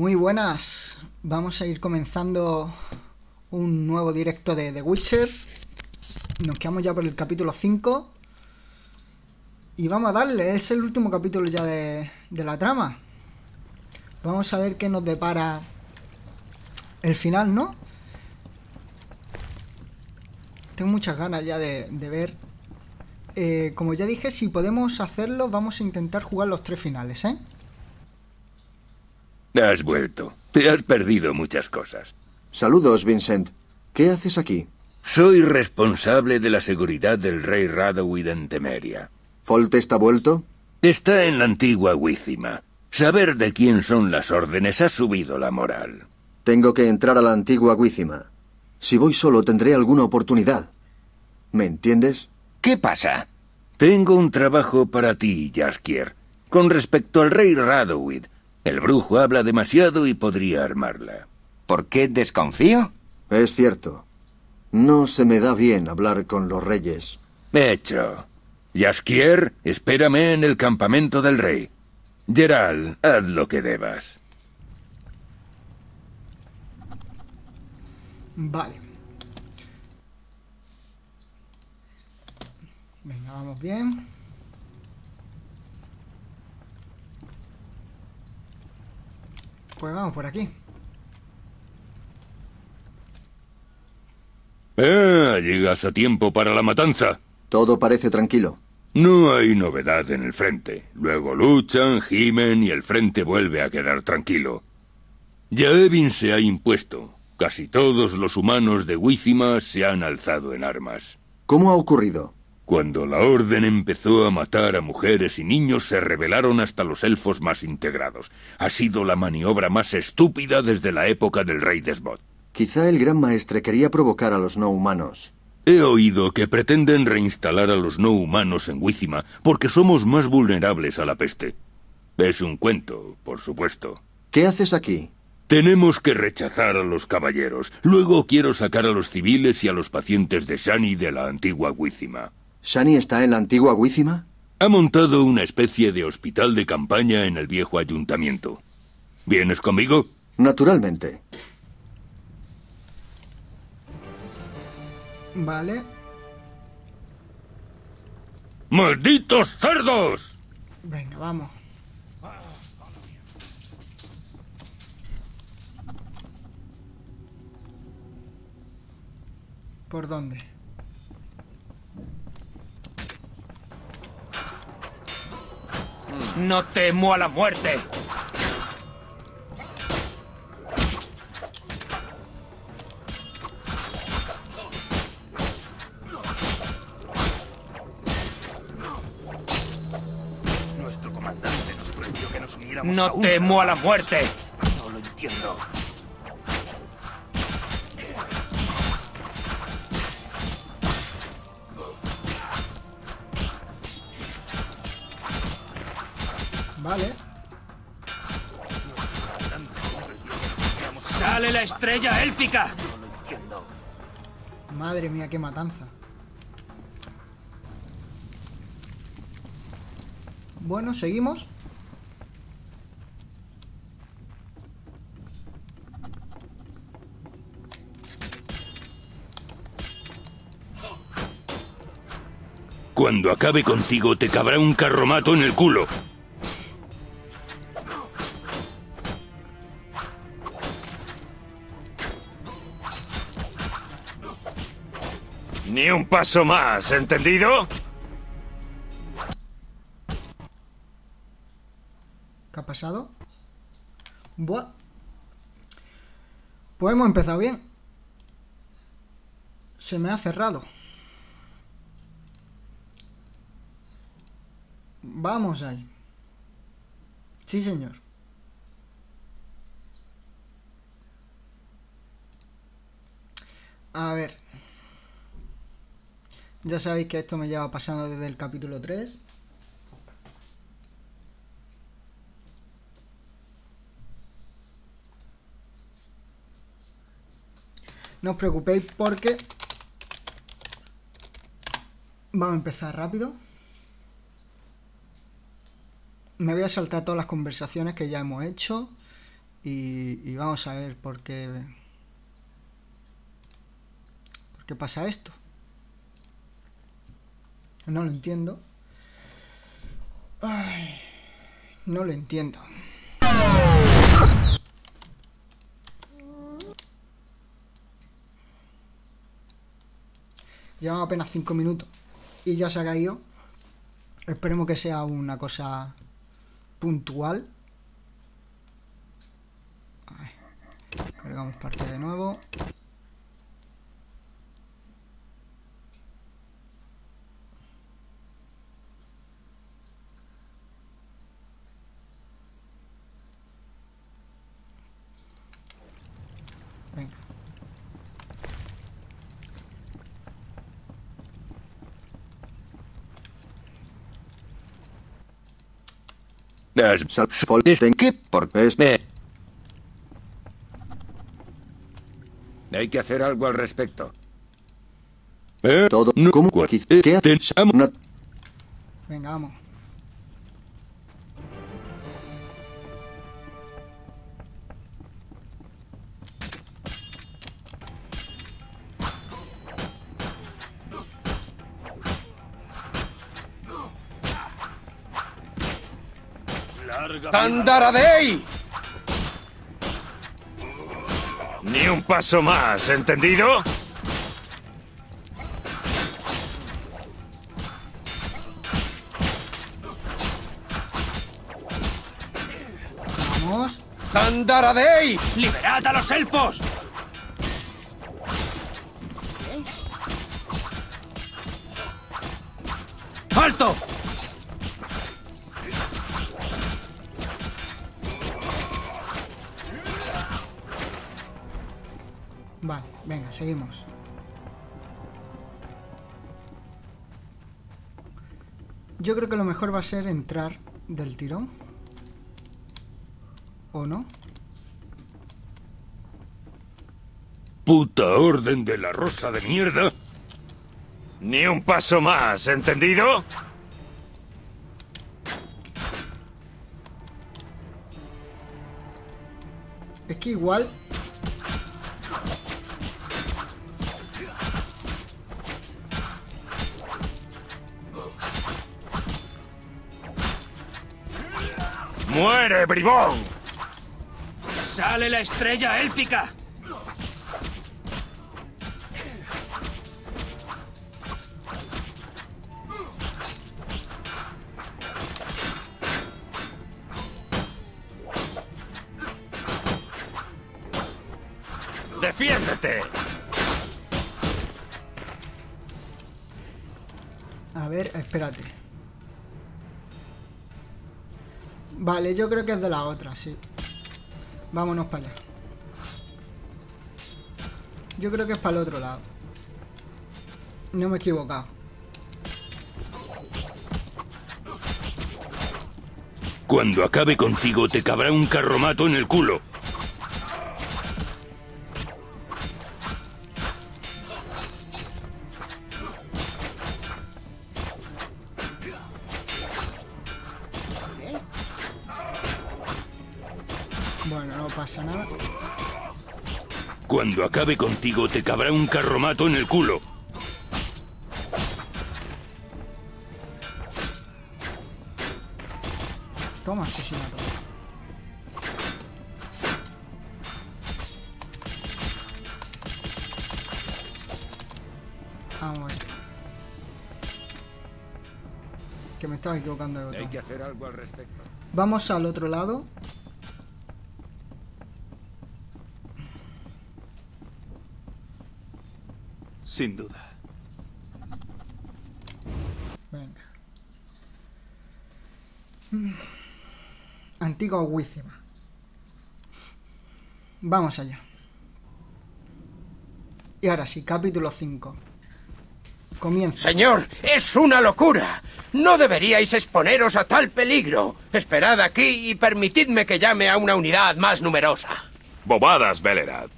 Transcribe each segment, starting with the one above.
Muy buenas, vamos a ir comenzando un nuevo directo de The Witcher. Nos quedamos ya por el capítulo 5. Y vamos a darle, es el último capítulo ya de, la trama. Vamos a ver qué nos depara el final, ¿no? Tengo muchas ganas ya de, de ver. Eh, como ya dije, si podemos hacerlo, vamos a intentar jugar los tres finales, ¿eh? Has vuelto. Te has perdido muchas cosas. Saludos, Vincent. ¿Qué haces aquí? Soy responsable de la seguridad del rey Radowid en Temeria. ¿Folt está vuelto? Está en la antigua Wícima. Saber de quién son las órdenes ha subido la moral. Tengo que entrar a la antigua Wícima. Si voy solo tendré alguna oportunidad. ¿Me entiendes? ¿Qué pasa? Tengo un trabajo para ti, Jaskier. Con respecto al rey Radowid, el brujo habla demasiado y podría armarla. ¿Por qué desconfío? Es cierto. No se me da bien hablar con los reyes. Hecho. Jaskier, espérame en el campamento del rey. Gerald, haz lo que debas. Vale. Venga, vamos bien. Pues vamos por aquí. Ah, llegas a tiempo para la matanza. Todo parece tranquilo. No hay novedad en el frente. Luego luchan, gimen y el frente vuelve a quedar tranquilo. Yaevin se ha impuesto. Casi todos los humanos de Wícima se han alzado en armas. ¿Cómo ha ocurrido? Cuando la Orden empezó a matar a mujeres y niños, se rebelaron hasta los elfos más integrados. Ha sido la maniobra más estúpida desde la época del rey Desbot. Quizá el gran maestre quería provocar a los no humanos. He oído que pretenden reinstalar a los no humanos en Wícima porque somos más vulnerables a la peste. Es un cuento, por supuesto. ¿Qué haces aquí? Tenemos que rechazar a los caballeros. Luego quiero sacar a los civiles y a los pacientes de Shani de la antigua Wícima. ¿Shani está en la antigua Wícima? Ha montado una especie de hospital de campaña en el viejo ayuntamiento. ¿Vienes conmigo? Naturalmente. Vale. ¡Malditos cerdos! Venga, vamos. ¿Por dónde? No temo a la muerte. Nuestro comandante nos prohibió que nos uniéramos No a temo a la muerte. No lo entiendo. Vale. Sale la estrella élfica. No lo entiendo. Madre mía, qué matanza. Bueno, seguimos. Cuando acabe contigo te cabrá un carromato en el culo. Un paso más, ¿entendido? ¿Qué ha pasado? Buah. Pues hemos empezado bien. Se me ha cerrado. Vamos ahí. Sí, señor. A ver. Ya sabéis que esto me lleva pasando desde el capítulo 3. No os preocupéis porque vamos a empezar rápido. Me voy a saltar todas las conversaciones que ya hemos hecho Y, y vamos a ver por qué... ¿Por qué pasa esto? No lo entiendo. No lo entiendo. Llevamos apenas 5 minutos y ya se ha caído. Esperemos que sea una cosa puntual. Cargamos parte de nuevo. Venga. Es- Sal- Folten- ¿Qué? ¿Por Es- qué? Hay que hacer algo al respecto. Eh, Todo no, como eh, Venga, vamos. ¡Tandaradei! Ni un paso más, ¿entendido? Vamos. ¡Tandaradei! ¡Liberad a los elfos! ¡Alto! Vale, venga, seguimos. Yo creo que lo mejor va a ser entrar del tirón. ¿O no? Puta orden de la rosa de mierda. Ni un paso más, ¿entendido? Es que igual... ¡Muere, bribón! ¡Sale la estrella élfica! ¡Defiéndete! A ver, espérate. Vale, yo creo que es de la otra, sí. Vámonos para allá. Yo creo que es para el otro lado. No me he equivocado. Cuando acabe contigo te cabrá un carromato en el culo. Cuando acabe contigo te cabrá un carromato en el culo. Toma, asesinato. Vamos a ver. Que me estaba equivocando de Hay botón. que hacer algo al respecto. Vamos al otro lado. Sin duda. Venga. Antigua Wícima. Vamos allá. Y ahora sí, capítulo 5. Comienza. Señor, es una locura. No deberíais exponeros a tal peligro. Esperad aquí y permitidme que llame a una unidad más numerosa. Bobadas, Belerad.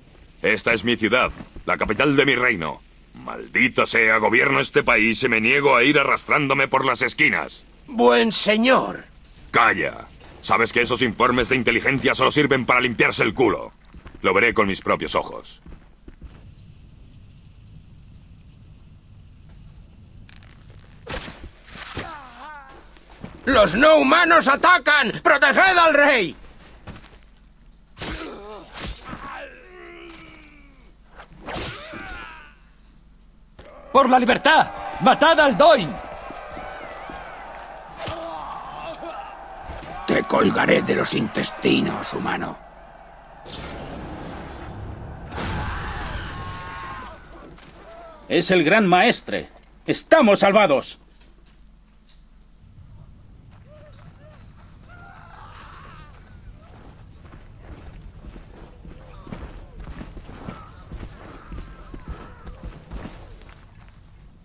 Esta es mi ciudad, la capital de mi reino. Maldito sea, gobierno este país y me niego a ir arrastrándome por las esquinas. Buen señor. Calla. Sabes que esos informes de inteligencia solo sirven para limpiarse el culo. Lo veré con mis propios ojos. ¡Los no humanos atacan! ¡Proteged al rey! ¡Por la libertad! ¡Matad al Doin! Te colgaré de los intestinos, humano. Es el gran maestre. ¡Estamos salvados!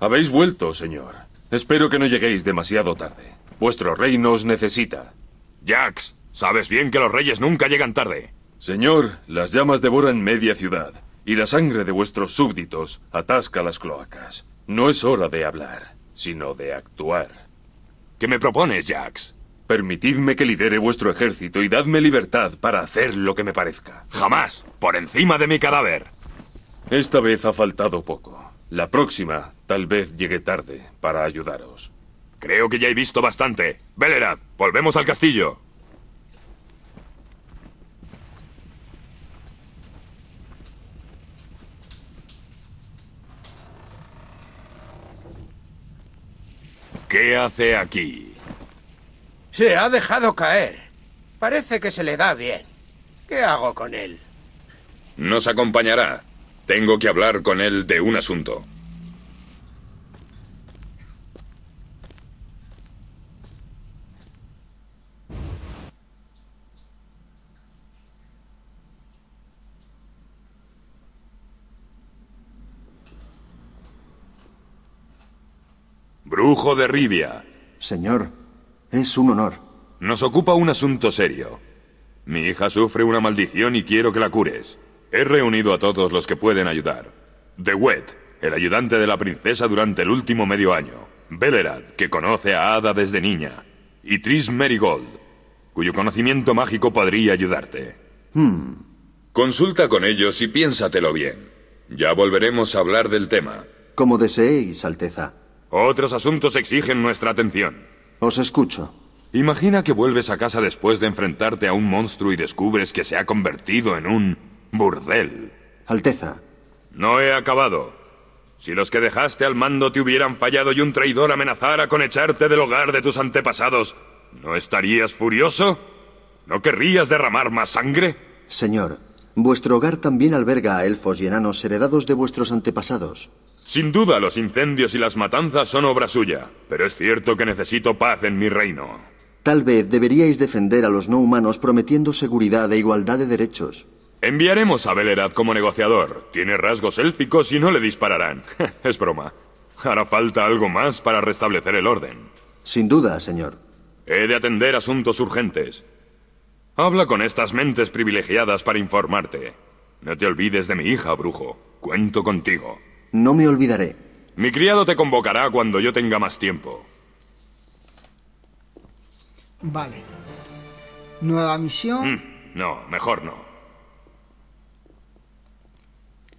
Habéis vuelto, señor. Espero que no lleguéis demasiado tarde. Vuestro reino os necesita. Jax, sabes bien que los reyes nunca llegan tarde. Señor, las llamas devoran media ciudad, y la sangre de vuestros súbditos atasca las cloacas. No es hora de hablar, sino de actuar. ¿Qué me propones, Jax? Permitidme que lidere vuestro ejército y dadme libertad para hacer lo que me parezca. Jamás, por encima de mi cadáver. Esta vez ha faltado poco. La próxima, tal vez llegue tarde para ayudaros. Creo que ya he visto bastante. Belerad, volvemos al castillo. ¿Qué hace aquí? Se ha dejado caer. Parece que se le da bien. ¿Qué hago con él? Nos acompañará. Tengo que hablar con él de un asunto. Brujo de Rivia. Señor, es un honor. Nos ocupa un asunto serio. Mi hija sufre una maldición y quiero que la cures. He reunido a todos los que pueden ayudar. The Wet, el ayudante de la princesa durante el último medio año. Belerad, que conoce a Ada desde niña. Y Tris Merigold, cuyo conocimiento mágico podría ayudarte. Consulta con ellos y piénsatelo bien. Ya volveremos a hablar del tema. Como deseéis, Alteza. Otros asuntos exigen nuestra atención. Os escucho. Imagina que vuelves a casa después de enfrentarte a un monstruo y descubres que se ha convertido en un burdel. Alteza, No he acabado. Si los que dejaste al mando te hubieran fallado y un traidor amenazara con echarte del hogar de tus antepasados, ¿no estarías furioso? ¿No querrías derramar más sangre? señor, vuestro hogar también alberga a elfos y enanos heredados de vuestros antepasados. Sin duda los incendios y las matanzas son obra suya, pero es cierto que necesito paz en mi reino. Tal vez deberíais defender a los no humanos prometiendo seguridad e igualdad de derechos. Enviaremos a Belerad como negociador. Tiene rasgos élficos y no le dispararán. es broma. Hará falta algo más para restablecer el orden. Sin duda, señor. He de atender asuntos urgentes. Habla con estas mentes privilegiadas para informarte. No te olvides de mi hija, brujo. Cuento contigo. No me olvidaré. Mi criado te convocará cuando yo tenga más tiempo. Vale. Nueva misión. Mm, no, mejor no.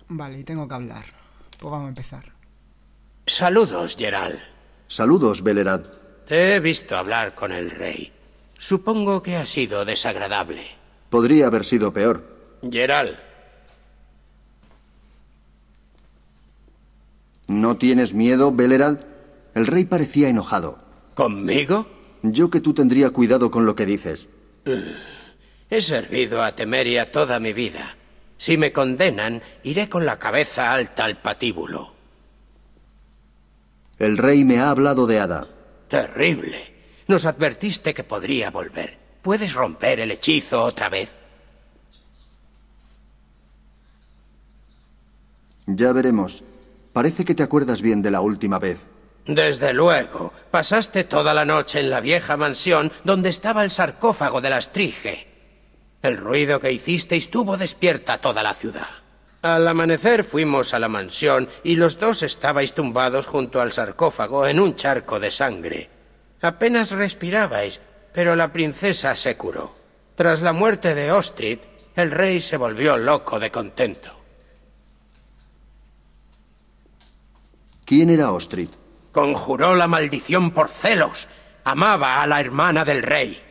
Vale, y tengo que hablar. Pues vamos a empezar. Saludos, Gerald. Saludos, Belerad. Te he visto hablar con el rey. Supongo que ha sido desagradable. Podría haber sido peor. Gerald, ¿No tienes miedo, Belerad? El rey parecía enojado. ¿conmigo? Yo que tú tendría cuidado con lo que dices. He servido a Temeria toda mi vida. Si me condenan, iré con la cabeza alta al patíbulo. El rey me ha hablado de Ada. Terrible. Nos advertiste que podría volver. ¿Puedes romper el hechizo otra vez? Ya veremos. Parece que te acuerdas bien de la última vez. Desde luego. Pasaste toda la noche en la vieja mansión donde estaba el sarcófago de la Astrige. El ruido que hicisteis tuvo despierta toda la ciudad. Al amanecer fuimos a la mansión y los dos estabais tumbados junto al sarcófago en un charco de sangre. Apenas respirabais, pero la princesa se curó. Tras la muerte de Ostrid, el rey se volvió loco de contento. ¿Quién era Ostrid? Conjuró la maldición por celos. Amaba a la hermana del rey.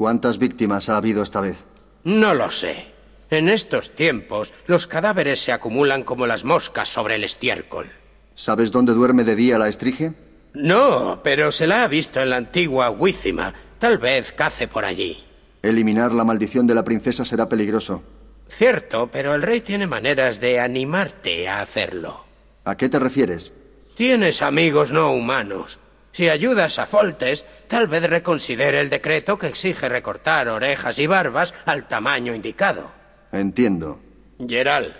¿Cuántas víctimas ha habido esta vez? No lo sé. En estos tiempos, los cadáveres se acumulan como las moscas sobre el estiércol. ¿Sabes dónde duerme de día la estrige? No, pero se la ha visto en la antigua Wícima. Tal vez cace por allí. Eliminar la maldición de la princesa será peligroso. Cierto, pero el rey tiene maneras de animarte a hacerlo. ¿A qué te refieres? Tienes amigos no humanos. Si ayudas a Foltest, tal vez reconsidere el decreto que exige recortar orejas y barbas al tamaño indicado. Entiendo. Gerald,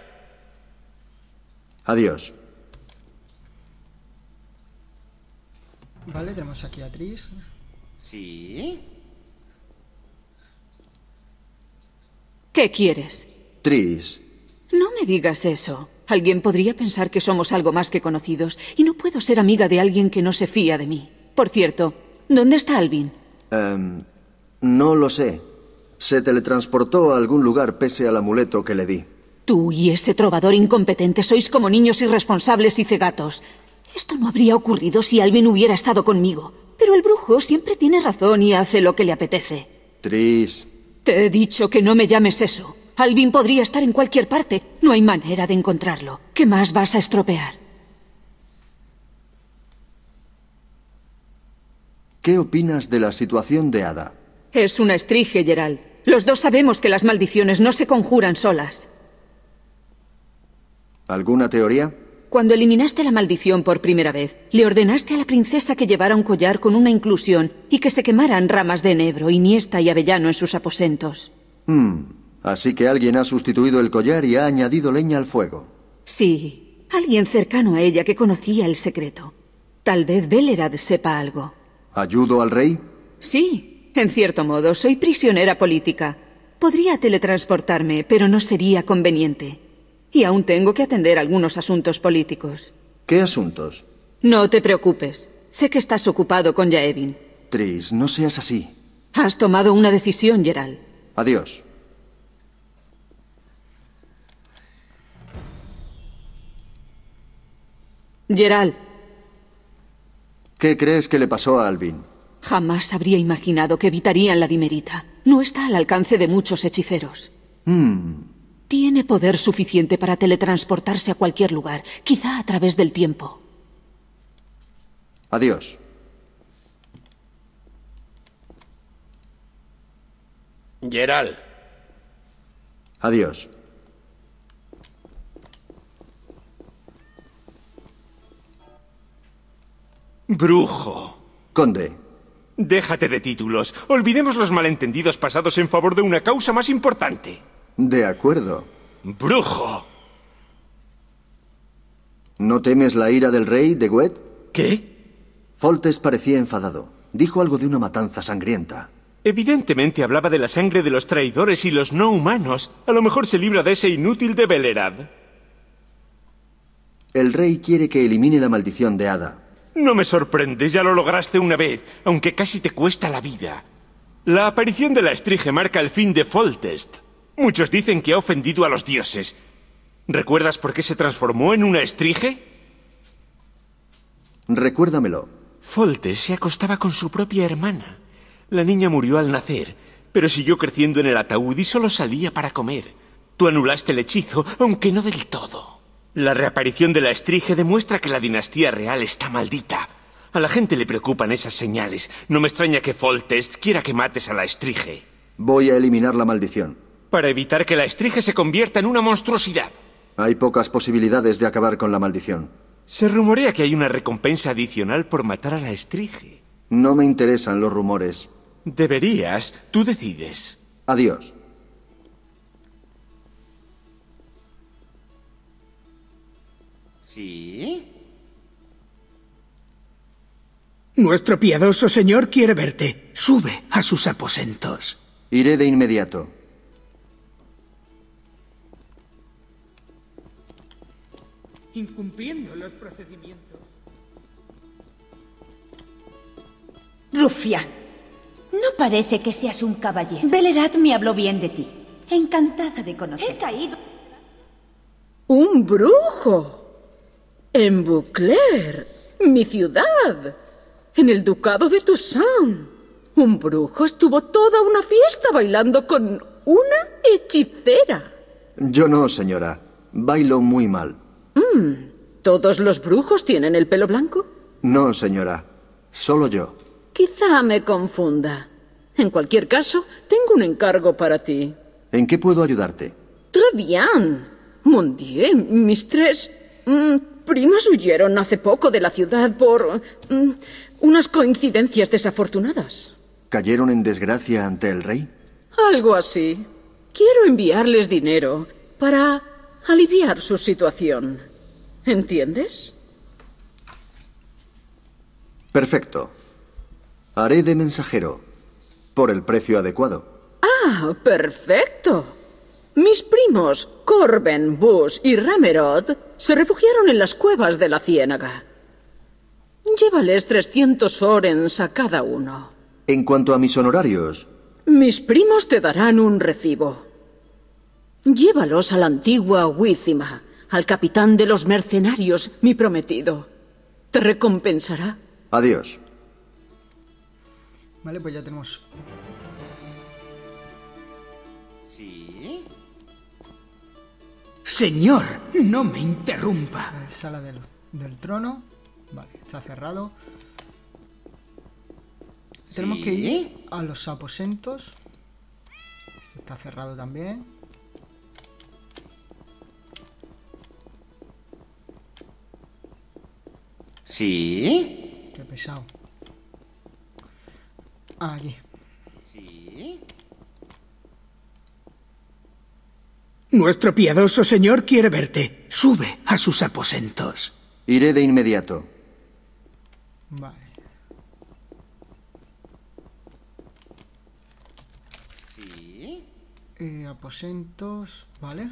Adiós. Vale, tenemos aquí a Tris. ¿Sí? ¿Qué quieres? Tris, No me digas eso. Alguien podría pensar que somos algo más que conocidos y no puedo ser amiga de alguien que no se fía de mí. Por cierto, ¿dónde está Alvin? em, no lo sé. Se teletransportó a algún lugar pese al amuleto que le di. Tú y ese trovador incompetente sois como niños irresponsables y cegatos. Esto no habría ocurrido si Alvin hubiera estado conmigo. Pero el brujo siempre tiene razón y hace lo que le apetece. Tris, Te he dicho que no me llames eso. Alvin podría estar en cualquier parte. No hay manera de encontrarlo. ¿Qué más vas a estropear? ¿qué opinas de la situación de Ada? Es una estrige, Gerald. Los dos sabemos que las maldiciones no se conjuran solas. ¿Alguna teoría? Cuando eliminaste la maldición por primera vez, le ordenaste a la princesa que llevara un collar con una inclusión y que se quemaran ramas de enebro, iniesta y avellano en sus aposentos. Hmm. Así que alguien ha sustituido el collar y ha añadido leña al fuego. Sí, alguien cercano a ella que conocía el secreto. Tal vez Belerad sepa algo. ¿Ayudo al rey? Sí, en cierto modo, soy prisionera política. Podría teletransportarme, pero no sería conveniente. Y aún tengo que atender algunos asuntos políticos. ¿Qué asuntos? No te preocupes. Sé que estás ocupado con Yaevin. Tris, no seas así. Has tomado una decisión, Gerald. Adiós. Gerald, ¿Qué crees que le pasó a Alvin? jamás habría imaginado que evitarían la dimerita. No está al alcance de muchos hechiceros. Tiene poder suficiente para teletransportarse a cualquier lugar, quizá a través del tiempo. Adiós. Gerald, Adiós. Brujo. Conde, Déjate de títulos. Olvidemos los malentendidos pasados en favor de una causa más importante. de acuerdo. Brujo. ¿No temes la ira del rey, de Gwet? ¿Qué? Foltes parecía enfadado. Dijo algo de una matanza sangrienta. Evidentemente hablaba de la sangre de los traidores y los no humanos. A lo mejor se libra de ese inútil de Belerad. El rey quiere que elimine la maldición de Ada. No me sorprende, ya lo lograste una vez, aunque casi te cuesta la vida. La aparición de la estrige marca el fin de Foltest. Muchos dicen que ha ofendido a los dioses. ¿Recuerdas por qué se transformó en una estrige? Recuérdamelo. Foltest se acostaba con su propia hermana. La niña murió al nacer, pero siguió creciendo en el ataúd y solo salía para comer. Tú anulaste el hechizo, aunque no del todo. La reaparición de la estrige demuestra que la dinastía real está maldita. A la gente le preocupan esas señales. No me extraña que Foltest quiera que mates a la estrige. Voy a eliminar la maldición. Para evitar que la estrige se convierta en una monstruosidad. Hay pocas posibilidades de acabar con la maldición. Se rumorea que hay una recompensa adicional por matar a la estrige. No me interesan los rumores. Deberías, tú decides. Adiós. ¿Sí? Nuestro piadoso señor quiere verte. Sube a sus aposentos. Iré de inmediato. Incumpliendo los procedimientos. Rufián, Parece que seas un caballero. Belerat me habló bien de ti. Encantada de conocer. He caído. ¡Un brujo! En Bucler, mi ciudad. En el ducado de Toussaint. Un brujo estuvo toda una fiesta bailando con una hechicera. Yo no, señora. Bailo muy mal. Mm, ¿Todos los brujos tienen el pelo blanco? No, señora. Solo yo. Quizá me confunda. En cualquier caso, tengo un encargo para ti. ¿En qué puedo ayudarte? Très bien. Mon Dieu, mis tres mm, primos huyeron hace poco de la ciudad por mm, unas coincidencias desafortunadas. ¿Cayeron en desgracia ante el rey? Algo así. Quiero enviarles dinero para aliviar su situación. ¿Entiendes? Perfecto. Haré de mensajero. Por el precio adecuado. Ah, perfecto. Mis primos, Corben, Bush y Ramerot, se refugiaron en las cuevas de la ciénaga. Llévales 300 orens a cada uno. En cuanto a mis honorarios, Mis primos te darán un recibo. Llévalos a la antigua Wícima, al capitán de los mercenarios, mi prometido. Te recompensará. adiós. Vale, pues ya tenemos Señor, no me interrumpa. la sala del, del trono. Vale, está cerrado. Tenemos que ir a los aposentos. Esto está cerrado también. ¿Sí? Qué pesado. Aquí. ¿Sí? Nuestro piadoso señor quiere verte. Sube a sus aposentos. Iré de inmediato. Vale. ¿Sí? Eh, aposentos. Vale.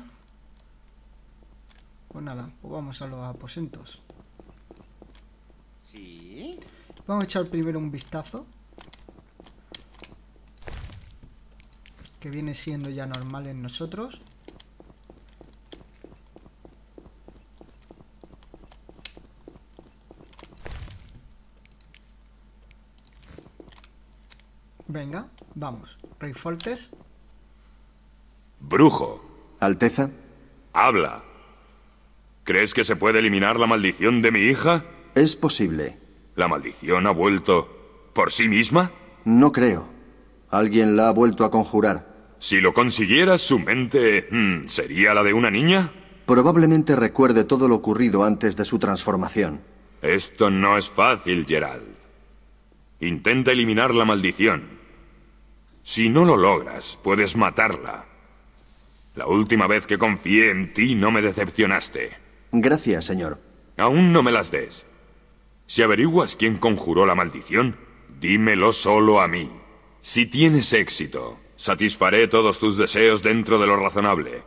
Pues nada, pues vamos a los aposentos. ¿Sí? Vamos a echar primero un vistazo. Que viene siendo ya normal en nosotros. Venga, vamos. Rey Foltes. Brujo, Alteza, habla. ¿Crees que se puede eliminar la maldición de mi hija? es posible. ¿La maldición ha vuelto por sí misma? No creo. Alguien la ha vuelto a conjurar. Si lo consiguieras, su mente hmm, sería la de una niña. Probablemente recuerde todo lo ocurrido antes de su transformación. Esto no es fácil, Gerald. Intenta eliminar la maldición. Si no lo logras, puedes matarla. La última vez que confié en ti no me decepcionaste. Gracias, señor. Aún no me las des. Si averiguas quién conjuró la maldición, dímelo solo a mí. Si tienes éxito, satisfaré todos tus deseos dentro de lo razonable.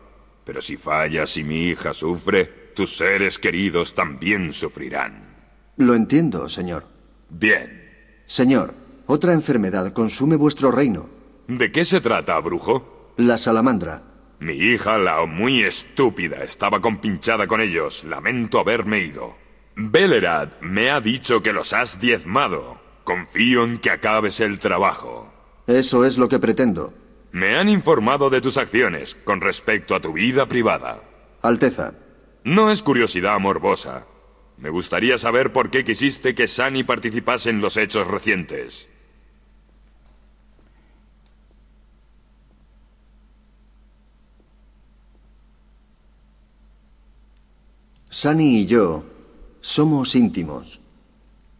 Pero si fallas y mi hija sufre, tus seres queridos también sufrirán. Lo entiendo, señor. Bien. Señor, otra enfermedad consume vuestro reino. ¿De qué se trata, brujo? La salamandra. Mi hija, la muy estúpida, estaba compinchada con ellos. Lamento haberme ido. Belerad me ha dicho que los has diezmado. Confío en que acabes el trabajo. Eso es lo que pretendo. Me han informado de tus acciones con respecto a tu vida privada. Alteza, No es curiosidad morbosa. Me gustaría saber por qué quisiste que Sani participase en los hechos recientes. Sani y yo somos íntimos.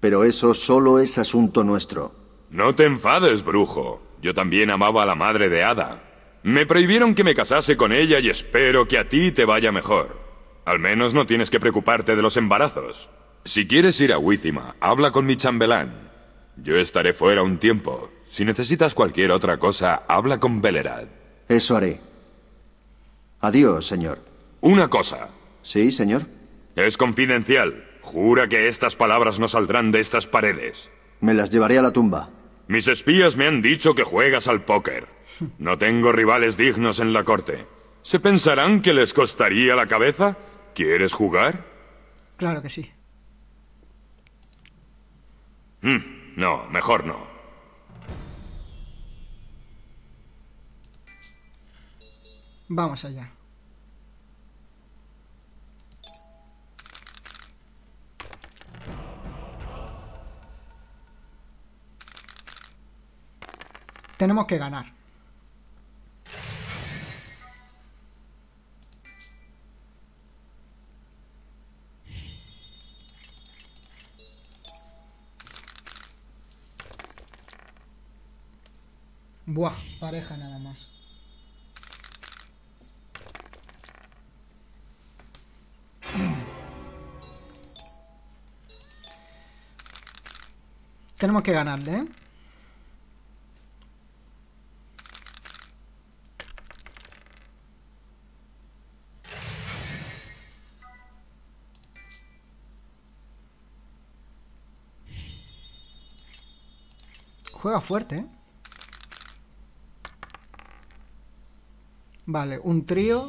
Pero eso solo es asunto nuestro. No te enfades, brujo. Yo también amaba a la madre de Ada. Me prohibieron que me casase con ella y espero que a ti te vaya mejor. Al menos no tienes que preocuparte de los embarazos. Si quieres ir a Wícima, habla con mi chambelán. Yo estaré fuera un tiempo. Si necesitas cualquier otra cosa, habla con Belerad. Eso haré. Adiós, señor. Una cosa. Sí, señor. Es confidencial. Jura que estas palabras no saldrán de estas paredes. Me las llevaré a la tumba. Mis espías me han dicho que juegas al póker. No tengo rivales dignos en la corte. ¿Se pensarán que les costaría la cabeza? ¿Quieres jugar? Claro que sí. Mm, no, mejor no. Vamos allá. Tenemos que ganar. Buah, pareja nada más. Tenemos que ganarle, ¿eh? Juega fuerte, ¿eh? Vale, un trío.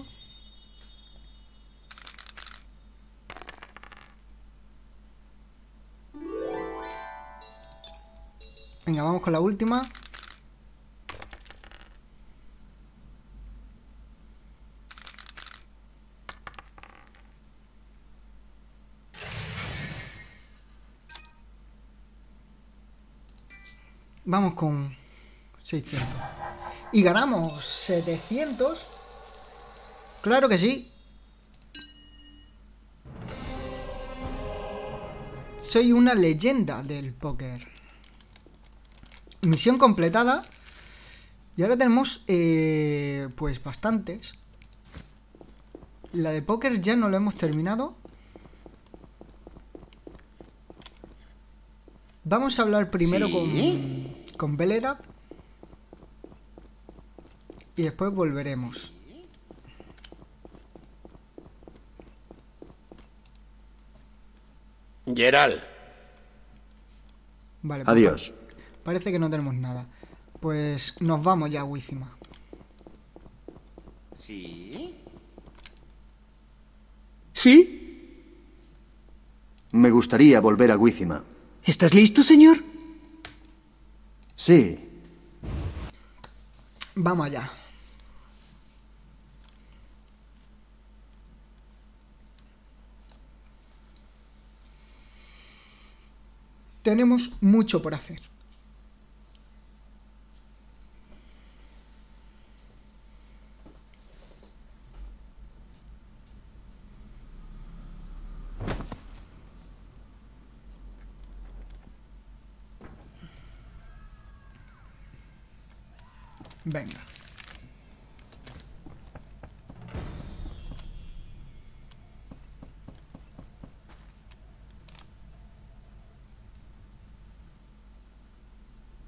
Venga, vamos con la última. Vamos con 600. Y ganamos 700. Claro que sí. Soy una leyenda del póker. Misión completada. Y ahora tenemos, eh, pues, bastantes. La de póker ya no lo hemos terminado. Vamos a hablar primero ¿Sí? con, con Belera. Y después volveremos. Gerald. Vale, pues Adiós. pa- Parece que no tenemos nada. Pues nos vamos ya, Wizima. ¿Sí? ¿Sí? Me gustaría volver a Wizima. ¿Estás listo, señor? Sí. Vamos allá. Tenemos mucho por hacer. Venga.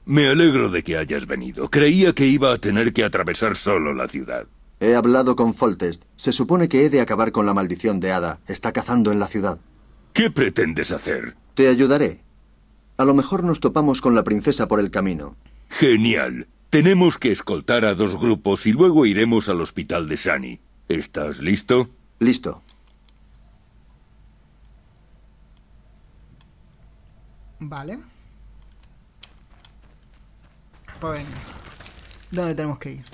Me alegro de que hayas venido. Creía que iba a tener que atravesar solo la ciudad. He hablado con Foltest. Se supone que he de acabar con la maldición de Ada. Está cazando en la ciudad. ¿Qué pretendes hacer? Te ayudaré. A lo mejor nos topamos con la princesa por el camino. Genial. Tenemos que escoltar a dos grupos y luego iremos al hospital de Sani. ¿Estás listo? Listo. Vale. Pues venga. ¿Dónde tenemos que ir?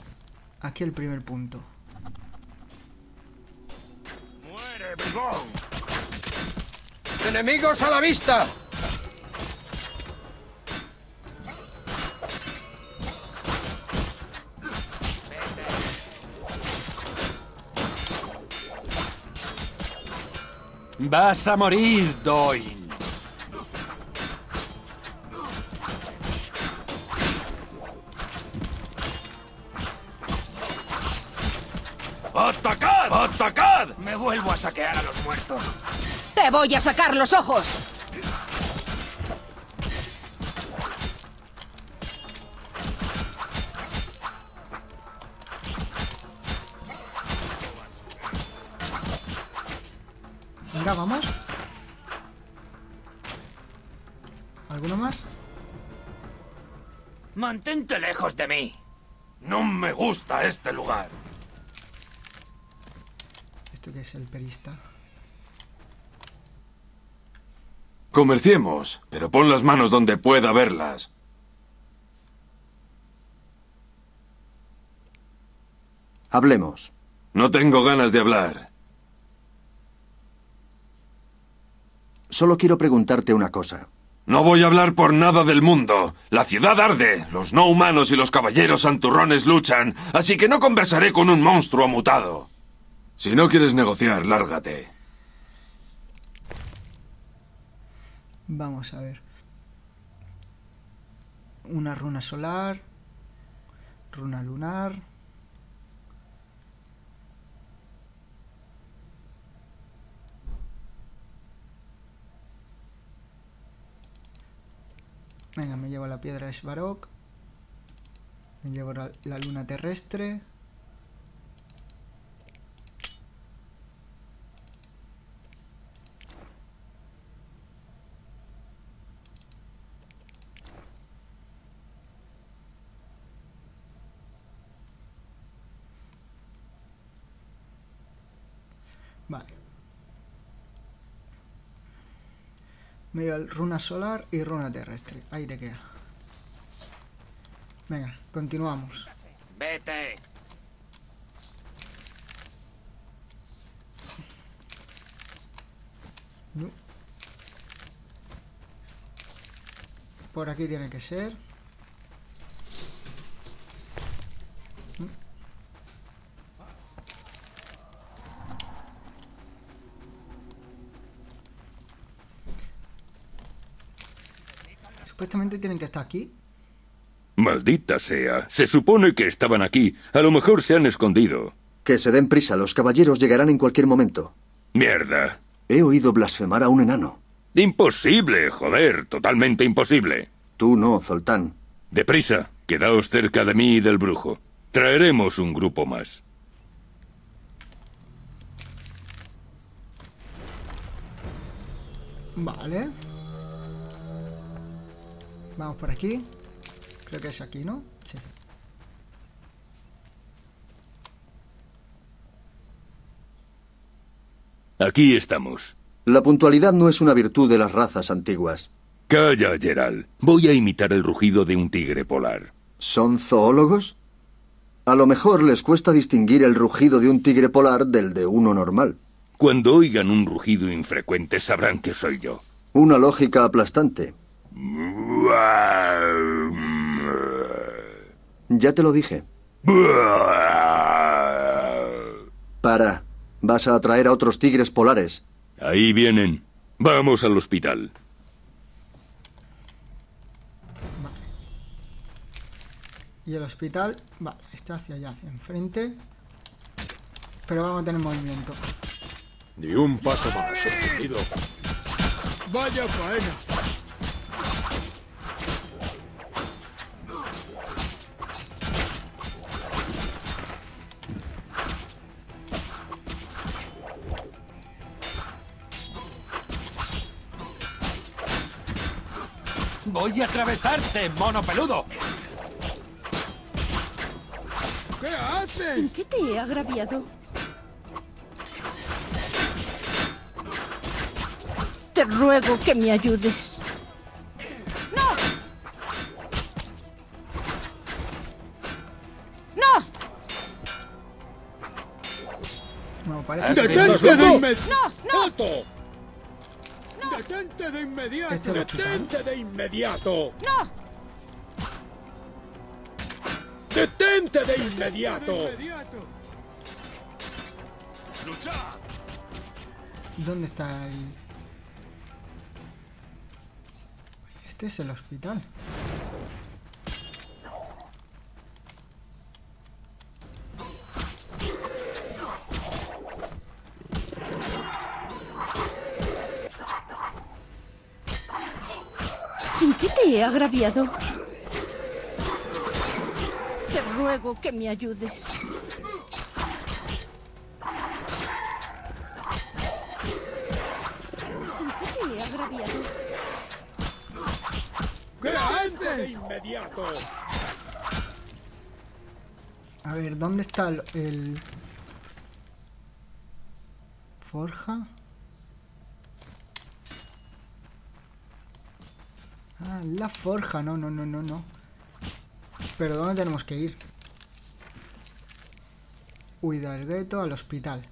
Aquí el primer punto. ¡Enemigos a la vista! Vas a morir, Doin. ¡Atacad! ¡Atacad! Me vuelvo a saquear a los muertos. ¡Te voy a sacar los ojos! Mantente lejos de mí. No me gusta este lugar. ¿Esto qué es el perista? Comerciemos, pero pon las manos donde pueda verlas. Hablemos. No tengo ganas de hablar. Solo quiero preguntarte una cosa. No voy a hablar por nada del mundo. La ciudad arde, los no humanos y los caballeros santurrones luchan, así que no conversaré con un monstruo mutado. Si no quieres negociar, lárgate. Vamos a ver. Una runa solar. Runa lunar. Venga, me llevo la piedra Svarok. Me llevo la, la luna terrestre. Vale. Me llevo el runa solar y runa terrestre. Ahí te queda. Venga, continuamos. Vete. No. Por aquí tiene que ser. No. Supuestamente tienen que estar aquí. Maldita sea. Se supone que estaban aquí. A lo mejor se han escondido. Que se den prisa, los caballeros llegarán en cualquier momento. Mierda. He oído blasfemar a un enano. Imposible, joder. Totalmente imposible. Tú no, Zoltán. Deprisa. Quedaos cerca de mí y del brujo. Traeremos un grupo más. Vale. Vamos por aquí. Creo que es aquí, ¿no? Sí. Aquí estamos. La puntualidad no es una virtud de las razas antiguas. Calla, Gerald. Voy a imitar el rugido de un tigre polar. ¿Son zoólogos? A lo mejor les cuesta distinguir el rugido de un tigre polar del de uno normal. Cuando oigan un rugido infrecuente sabrán que soy yo. Una lógica aplastante. Ya te lo dije. Para. Vas a atraer a otros tigres polares. Ahí vienen. Vamos al hospital. Y el hospital, vale, está hacia allá, hacia enfrente. Pero vamos a tener movimiento. Ni un paso más. Vaya faena. Voy a atravesarte, mono peludo. ¿Qué haces? ¿En qué te he agraviado? Te ruego que me ayudes. ¡No! ¡No! No, parece ¡Detente de inmediato! ¡No! ¡No! ¡Detente de inmediato! Este es el hospital. ¡Detente de inmediato! ¡No! ¡Detente de inmediato! ¿Dónde está el...? Este es el hospital. Te he agraviado? Te ruego que me ayudes. ¿En qué te he agraviado? ¿Qué haces? de inmediato! A ver, ¿dónde está el... el- Forja? Ah, la forja, no, no, no, no, no. Pero ¿dónde tenemos que ir? Huida del gueto al hospital.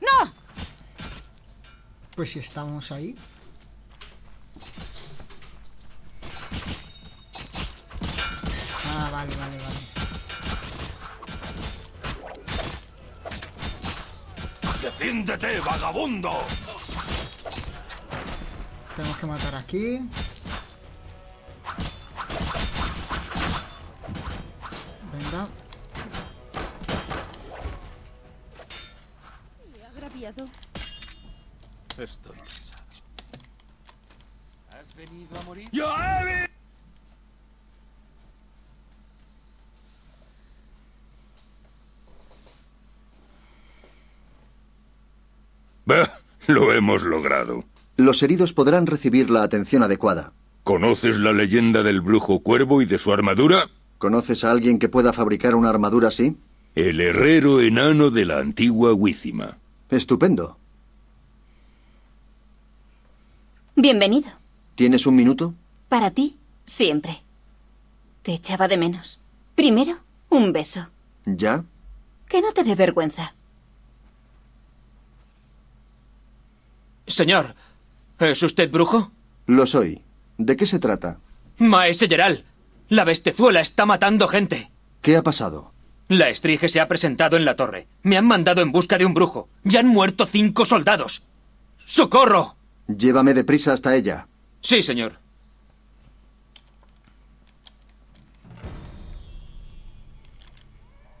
¡No! Pues si estamos ahí. Ah, vale, vale, vale. ¡Defiéndete, vagabundo! Tenemos que matar aquí. lo hemos logrado. Los heridos podrán recibir la atención adecuada. ¿Conoces la leyenda del brujo cuervo y de su armadura? ¿Conoces a alguien que pueda fabricar una armadura así? El herrero enano de la antigua Wícima. Estupendo. Bienvenido. ¿Tienes un minuto? Para ti, siempre. Te echaba de menos. Primero, un beso. ¿Ya? Que no te dé vergüenza. Señor, ¿es usted brujo? Lo soy. ¿De qué se trata? Maese Geral, la bestezuela está matando gente. ¿Qué ha pasado? La estrige se ha presentado en la torre. Me han mandado en busca de un brujo. Ya han muerto cinco soldados. ¡Socorro! Llévame deprisa hasta ella. Sí, señor.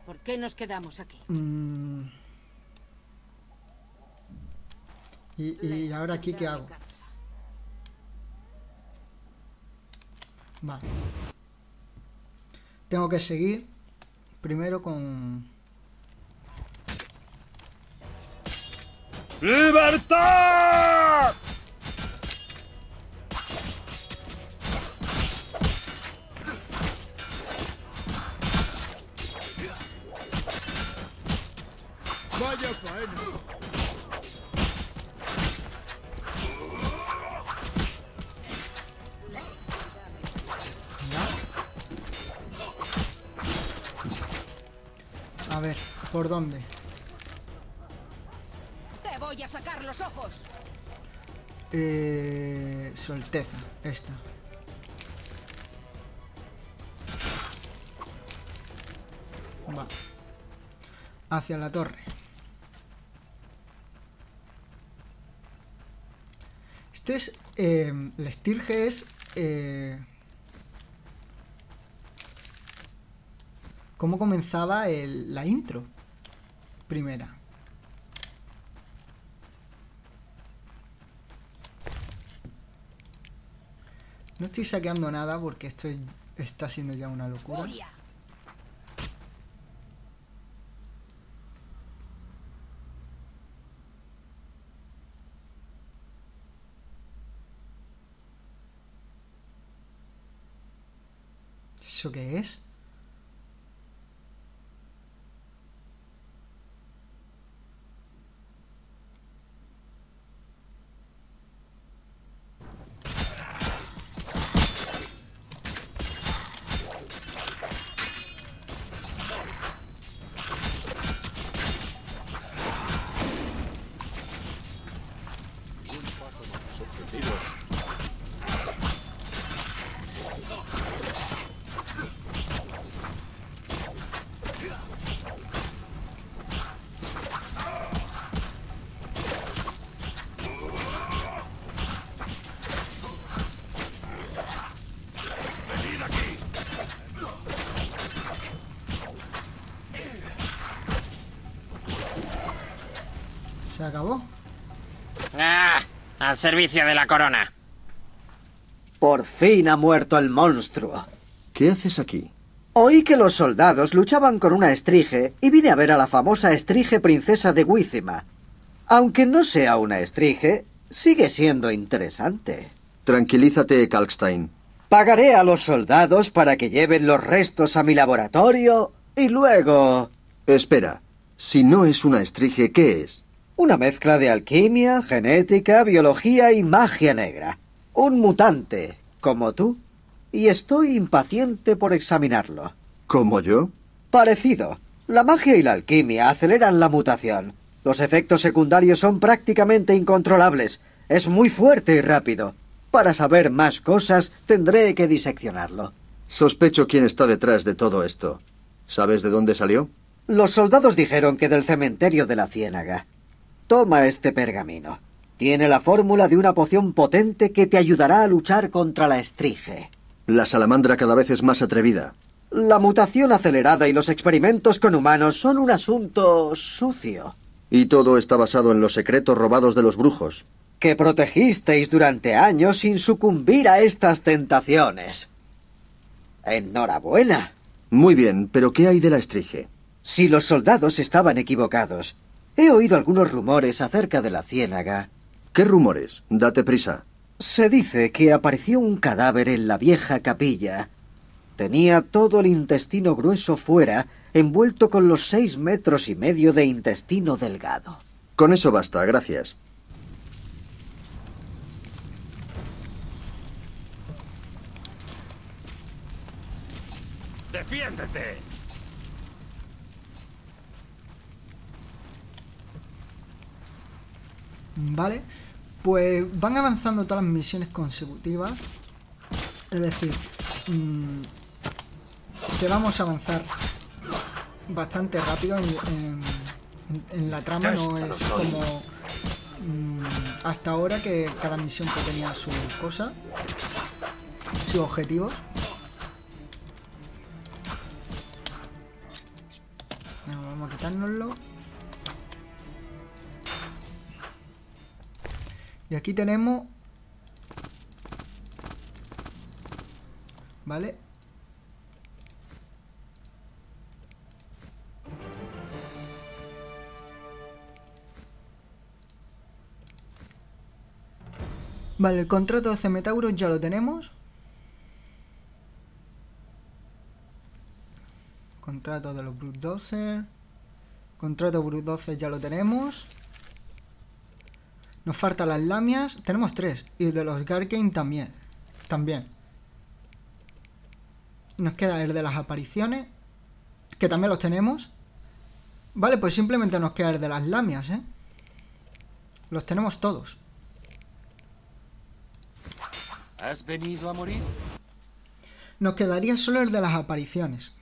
¿Por qué nos quedamos aquí? Mm. ¿Y, y ahora aquí qué hago? Vale. Tengo que seguir primero con... ¡Libertad! ¡Vaya faena! A ver, ¿por dónde? Te voy a sacar los ojos. Eh, Solteza, esta. Va. Hacia la torre. Este es... Eh, el estirge es... Eh, ¿Cómo comenzaba el- la intro? Primera. No estoy saqueando nada porque esto es- está siendo ya una locura. ¿Eso qué es? Al servicio de la corona. Por fin ha muerto el monstruo. ¿Qué haces aquí? Oí que los soldados luchaban con una estrige y vine a ver a la famosa estrige princesa de Wícima. Aunque no sea una estrige, Sigue siendo interesante. Tranquilízate, Kalkstein. Pagaré a los soldados para que lleven los restos a mi laboratorio y luego... Espera. Si no es una estrige, ¿qué es? Una mezcla de alquimia, genética, biología y magia negra. Un mutante, como tú. Y estoy impaciente por examinarlo. ¿Como yo? Parecido. La magia y la alquimia aceleran la mutación. Los efectos secundarios son prácticamente incontrolables. Es muy fuerte y rápido. Para saber más cosas, tendré que diseccionarlo. Sospecho quién está detrás de todo esto. ¿Sabes de dónde salió? Los soldados dijeron que del cementerio de la ciénaga. Toma este pergamino. Tiene la fórmula de una poción potente que te ayudará a luchar contra la estrige. La salamandra cada vez es más atrevida. La mutación acelerada y los experimentos con humanos son un asunto sucio. Y todo está basado en los secretos robados de los brujos. Que protegisteis durante años sin sucumbir a estas tentaciones. Enhorabuena. Muy bien, pero ¿qué hay de la estrige? Si los soldados estaban equivocados. He oído algunos rumores acerca de la ciénaga. ¿Qué rumores? Date prisa. Se dice que apareció un cadáver en la vieja capilla. Tenía todo el intestino grueso fuera, envuelto con los seis metros y medio de intestino delgado. Con eso basta, gracias. ¡Defiéndete! Vale, pues van avanzando todas las misiones consecutivas. Es decir, mmm, que vamos a avanzar bastante rápido en, en, en la trama, no es como mmm, hasta ahora que cada misión que tenía su cosa, su objetivo. Y aquí tenemos... ¿Vale? Vale, el contrato de Cemetauros ya lo tenemos. Contrato de los Brutedozer. Contrato Brutedozer ya lo tenemos. Nos faltan las lamias. Tenemos tres. Y de los Garkane también. También. Nos queda el de las apariciones. Que también los tenemos. Vale, pues simplemente nos queda el de las lamias, ¿eh? Los tenemos todos. ¿Has venido a morir? Nos quedaría solo el de las apariciones.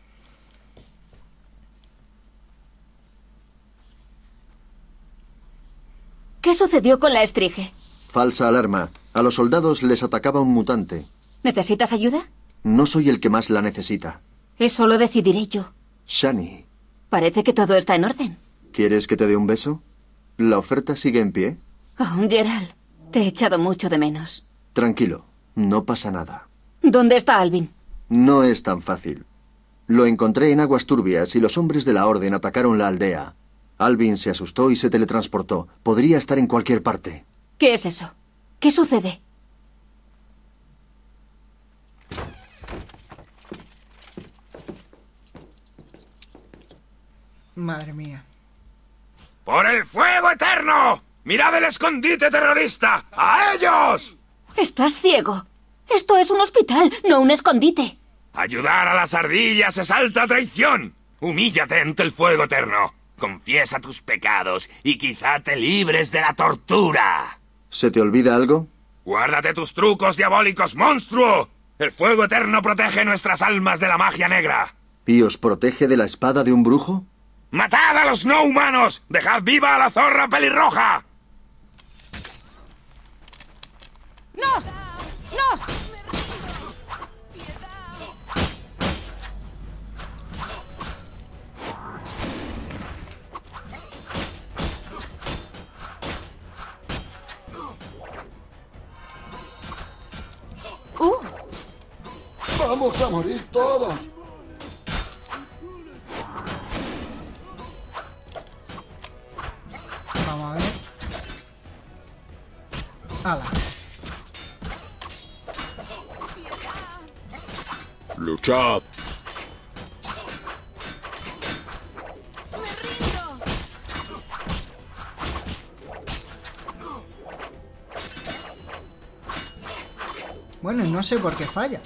¿Qué sucedió con la estrige? Falsa alarma. A los soldados les atacaba un mutante. ¿Necesitas ayuda? No soy el que más la necesita. Eso lo decidiré yo. Shani, Parece que todo está en orden. ¿quieres que te dé un beso? ¿La oferta sigue en pie? Oh, Gerald, te he echado mucho de menos. Tranquilo, no pasa nada. ¿Dónde está Alvin? No es tan fácil. Lo encontré en aguas turbias y los hombres de la Orden atacaron la aldea. Alvin se asustó y se teletransportó. Podría estar en cualquier parte. ¿Qué es eso? ¿Qué sucede? Madre mía. ¡Por el fuego eterno! ¡Mirad el escondite terrorista! ¡A ellos! Estás ciego. Esto es un hospital, no un escondite. Ayudar a las ardillas es alta traición. Humíllate ante el fuego eterno. Confiesa tus pecados y quizá te libres de la tortura. ¿Se te olvida algo? Guárdate tus trucos diabólicos, monstruo. El fuego eterno protege nuestras almas de la magia negra. ¿Y os protege de la espada de un brujo? ¡Matad a los no humanos! ¡Dejad viva a la zorra pelirroja! ¡No! ¡No! ¡Vamos a morir todos! Vamos a ver. Ala. Luchad. Bueno, no sé por qué falla.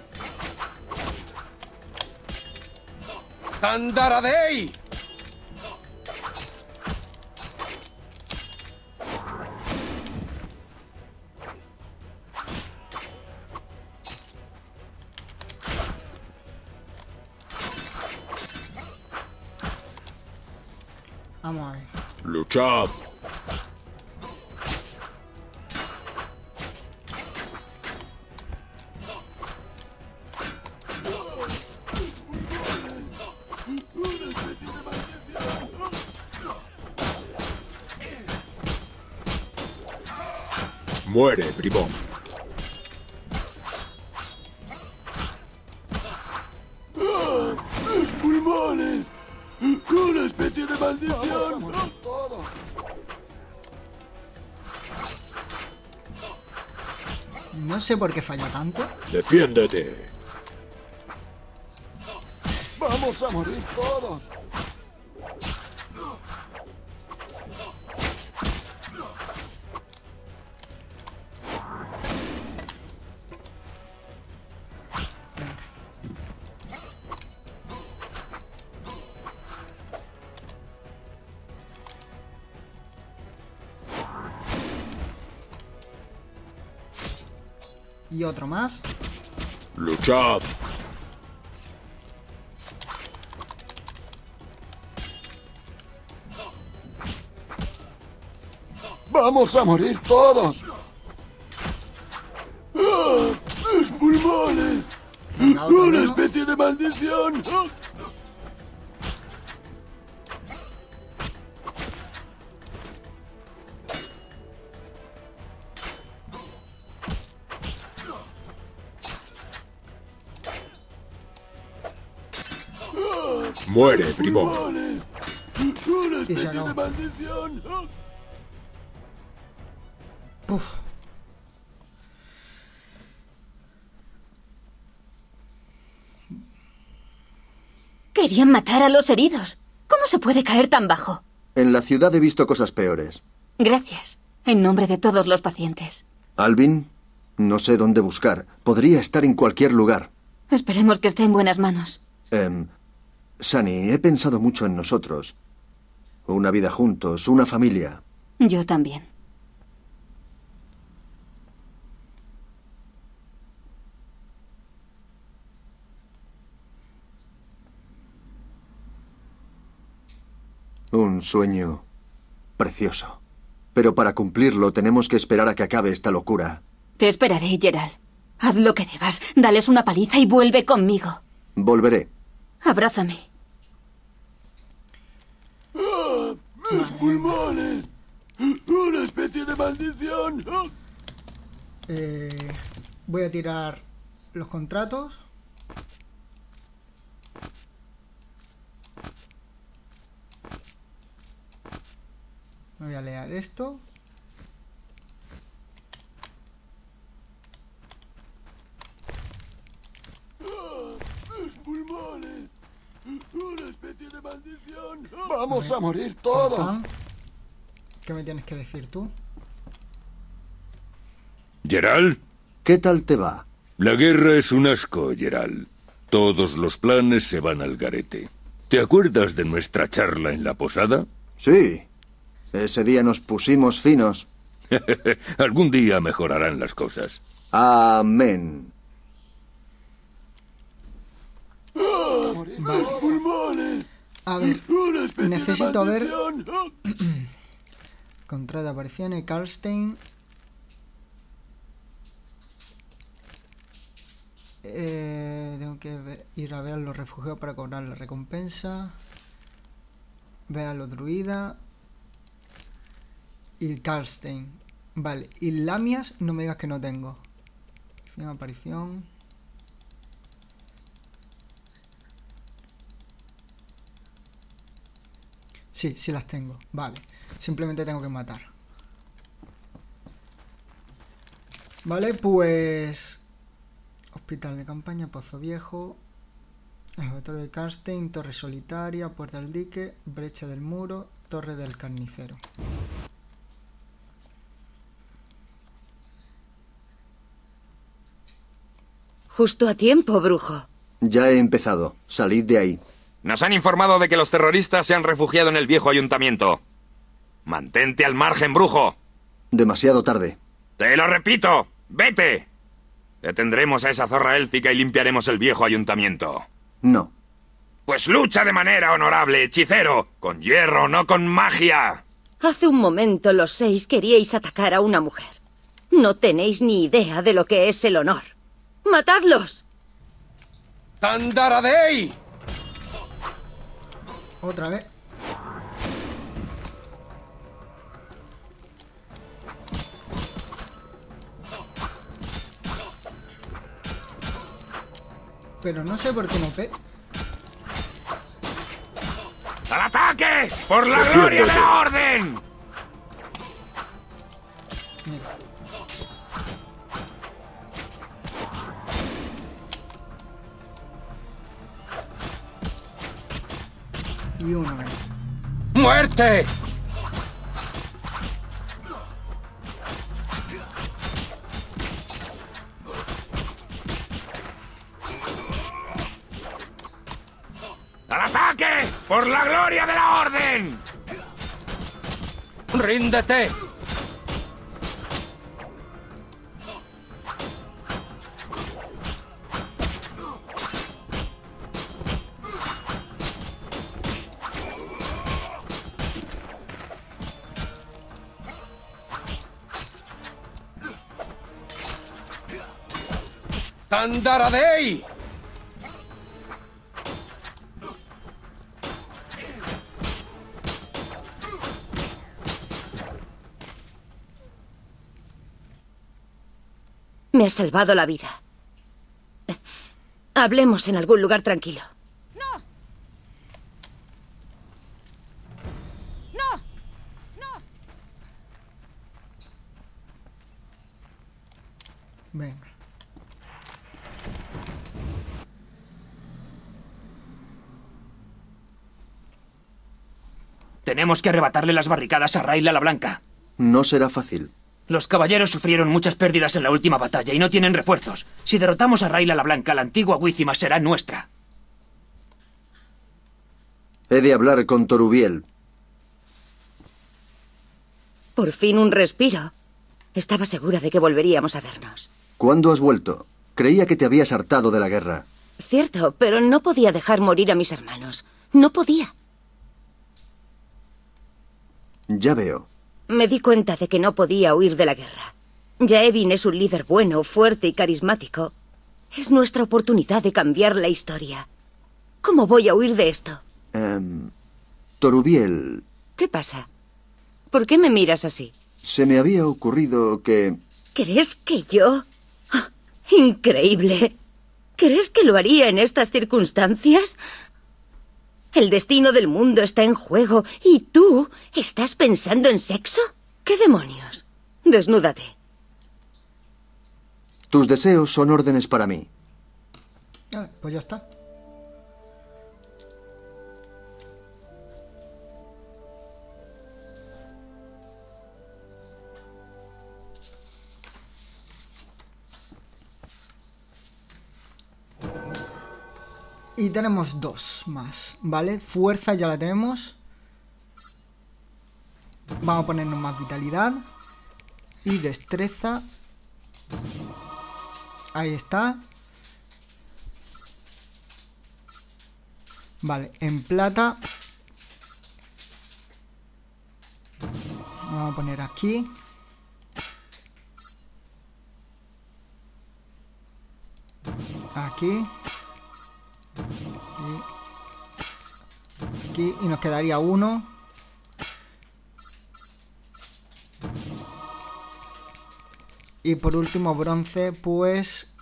¡Tandaradei! Vamos a ver. Luchad. Muere, bribón. ¡Ah! ¡Mis pulmones! ¡Una especie de maldición! No sé por qué falla tanto. Defiéndete. ¡Vamos a morir todos! Otro más. Luchad. ¡Vamos a morir todos! Muere, bribón. ¡Una especie de maldición! Puf. Querían matar a los heridos. ¿Cómo se puede caer tan bajo? En la ciudad he visto cosas peores. Gracias. En nombre de todos los pacientes. Alvin, no sé dónde buscar. Podría estar en cualquier lugar. Esperemos que esté en buenas manos. Em, Sunny, he pensado mucho en nosotros. Una vida juntos, una familia. Yo también. Un sueño precioso. Pero para cumplirlo tenemos que esperar a que acabe esta locura. Te esperaré, Gerald. Haz lo que debas. Dales una paliza y vuelve conmigo. Volveré. Abrázame. ¡Ah! ¡Mis pulmones! ¡Una especie de maldición! Eh, voy a tirar los contratos. Me voy a leer esto. ¡Ah! ¡Mis pulmones! ¡Una especie de maldición! ¡Vamos a morir todos! ¿Qué me tienes que decir tú? Gerald, ¿Qué tal te va? la guerra es un asco, Gerald. Todos los planes se van al garete. ¿Te acuerdas de nuestra charla en la posada? Sí. Ese día nos pusimos finos. Algún día mejorarán las cosas. Amén. A ver, ¡Una especie necesito de ver contrato apariciones, Karlstein. Eh, tengo que ver- ir a ver a los refugiados para cobrar la recompensa. Ver a los druidas. Y el Karlstein. Vale, y Lamias no me digas que no tengo. Fin aparición. Sí, sí las tengo. Vale. Simplemente tengo que matar. Vale, pues... Hospital de campaña, Pozo Viejo, Observatorio de Karstein, Torre Solitaria, Puerta del Dique, Brecha del Muro, Torre del Carnicero. Justo a tiempo, brujo. Ya he empezado. Salid de ahí. Nos han informado de que los terroristas se han refugiado en el viejo ayuntamiento. Mantente al margen, brujo. Demasiado tarde. Te lo repito. ¡Vete! Detendremos a esa zorra élfica y limpiaremos el viejo ayuntamiento. No. Pues lucha de manera honorable, hechicero. Con hierro, no con magia. Hace un momento los seis queríais atacar a una mujer. No tenéis ni idea de lo que es el honor. ¡Matadlos! ¡Tandaradei! Otra vez. Pero no sé por qué no pe... ¡Al ataque! ¡Por la gloria de la orden! Y uno. ¡Muerte! ¡Al ataque! ¡Por la gloria de la orden! ¡Ríndete! ¡Tandaradei! Me has salvado la vida. Hablemos en algún lugar tranquilo. ¡No! ¡No! ¡No! Venga. Tenemos que arrebatarle las barricadas a Raila la Blanca. No será fácil. Los caballeros sufrieron muchas pérdidas en la última batalla y no tienen refuerzos. Si derrotamos a Raila la Blanca, la antigua Wícima será nuestra. He de hablar con Torubiel. Por fin un respiro. Estaba segura de que volveríamos a vernos. ¿Cuándo has vuelto? Creía que te habías hartado de la guerra. Cierto, pero no podía dejar morir a mis hermanos. No podía. Ya veo. Me di cuenta de que no podía huir de la guerra. Jaevin es un líder bueno, fuerte y carismático. Es nuestra oportunidad de cambiar la historia. ¿Cómo voy a huir de esto? Em, Torubiel, ¿Qué pasa? ¿Por qué me miras así? se me había ocurrido que... ¿Crees que yo? ¡Ah! Increíble. ¿Crees que lo haría en estas circunstancias? El destino del mundo está en juego y tú estás pensando en sexo. ¿Qué demonios? Desnúdate. Tus deseos son órdenes para mí. Ah, pues ya está. Y tenemos dos más, ¿vale? Fuerza ya la tenemos. Vamos a ponernos más vitalidad. Y destreza. Ahí está. Vale, en plata. Vamos a poner aquí. Aquí. Aquí. Y nos quedaría uno. Y por último bronce, pues...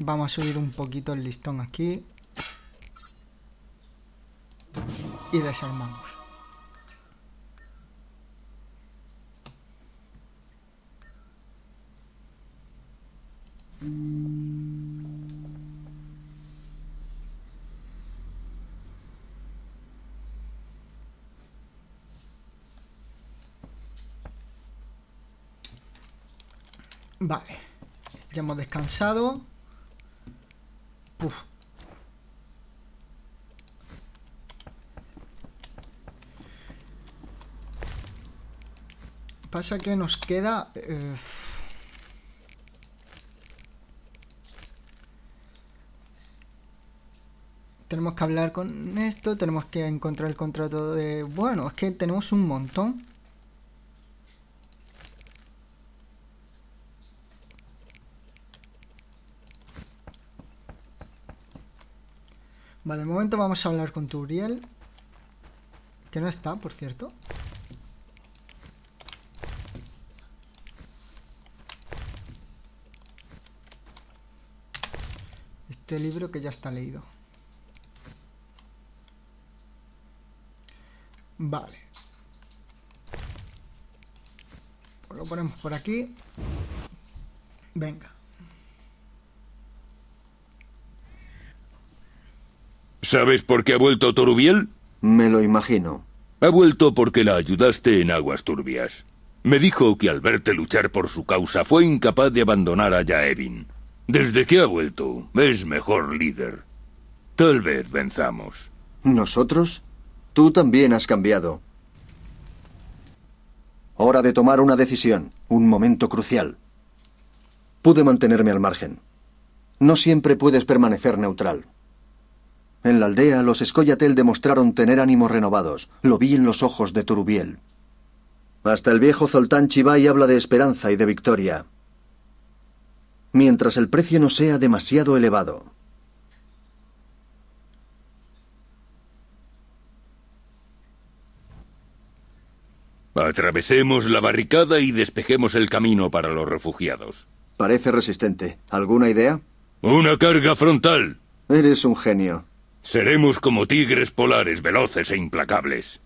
Vamos a subir un poquito el listón aquí. y desarmamos. Vale. Ya hemos descansado. Puf. Pasa que nos queda... eh, Tenemos que hablar con esto, tenemos que encontrar el contrato de... Bueno, es que tenemos un montón. Vale, de momento vamos a hablar con Turiel. Que no está, por cierto. Este libro que ya está leído. Vale. Pues lo ponemos por aquí. Venga. ¿Sabes por qué ha vuelto Torubiel? Me lo imagino. Ha vuelto porque la ayudaste en aguas turbias. Me dijo que al verte luchar por su causa fue incapaz de abandonar a Yaevin. Desde que ha vuelto, es mejor líder. Tal vez venzamos. ¿Nosotros? Tú también has cambiado. Hora de tomar una decisión, un momento crucial. Pude mantenerme al margen. No siempre puedes permanecer neutral. En la aldea, los Escoyatel demostraron tener ánimos renovados. Lo vi en los ojos de Turubiel. Hasta el viejo Zoltán Chivay habla de esperanza y de victoria. Mientras el precio no sea demasiado elevado. Atravesemos la barricada y despejemos el camino para los refugiados. Parece resistente. ¿Alguna idea? Una carga frontal. Eres un genio. Seremos como tigres polares, veloces e implacables.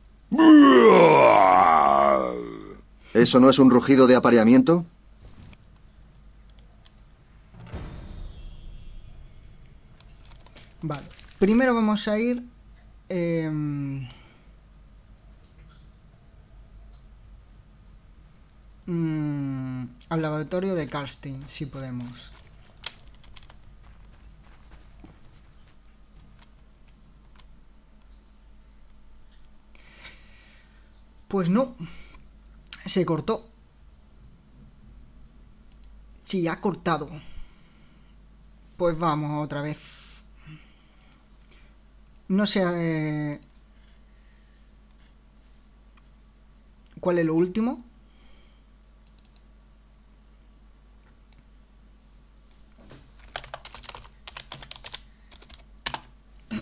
¿Eso no es un rugido de apareamiento? Vale. Primero vamos a ir... em, mm, al laboratorio de Karstein, si podemos. Pues no. Se cortó. Sí, ha cortado. Pues vamos otra vez. No sé... eh, ¿Cuál es lo último?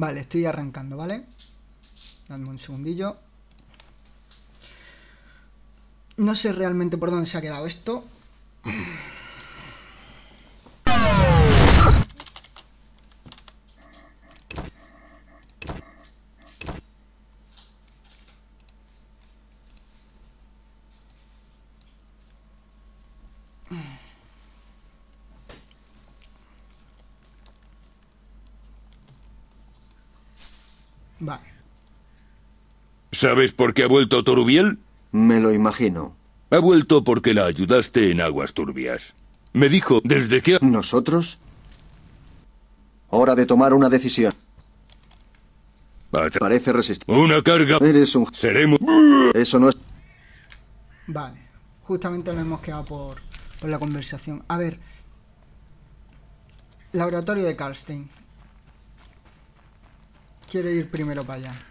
Vale, estoy arrancando, ¿vale? Dame un segundillo. No sé realmente por dónde se ha quedado esto. Vale. ¿Sabes por qué ha vuelto Torubiel? Me lo imagino. Ha vuelto porque la ayudaste en aguas turbias. Me dijo desde que... ¿Nosotros? Hora de tomar una decisión. Parece resistir. Una carga. Eres un... Seremos... Eso no es... Vale. Justamente nos hemos quedado por, por la conversación. A ver. Laboratorio de Karlstein. Quiero ir primero para allá.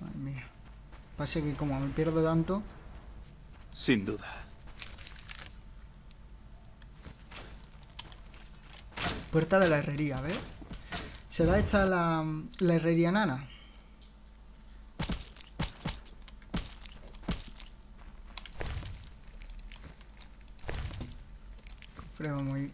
Madre mía. Pasa que como me pierdo tanto... Sin duda. Puerta de la herrería, a ver. ¿Será esta la, la herrería nana? Cofre muy...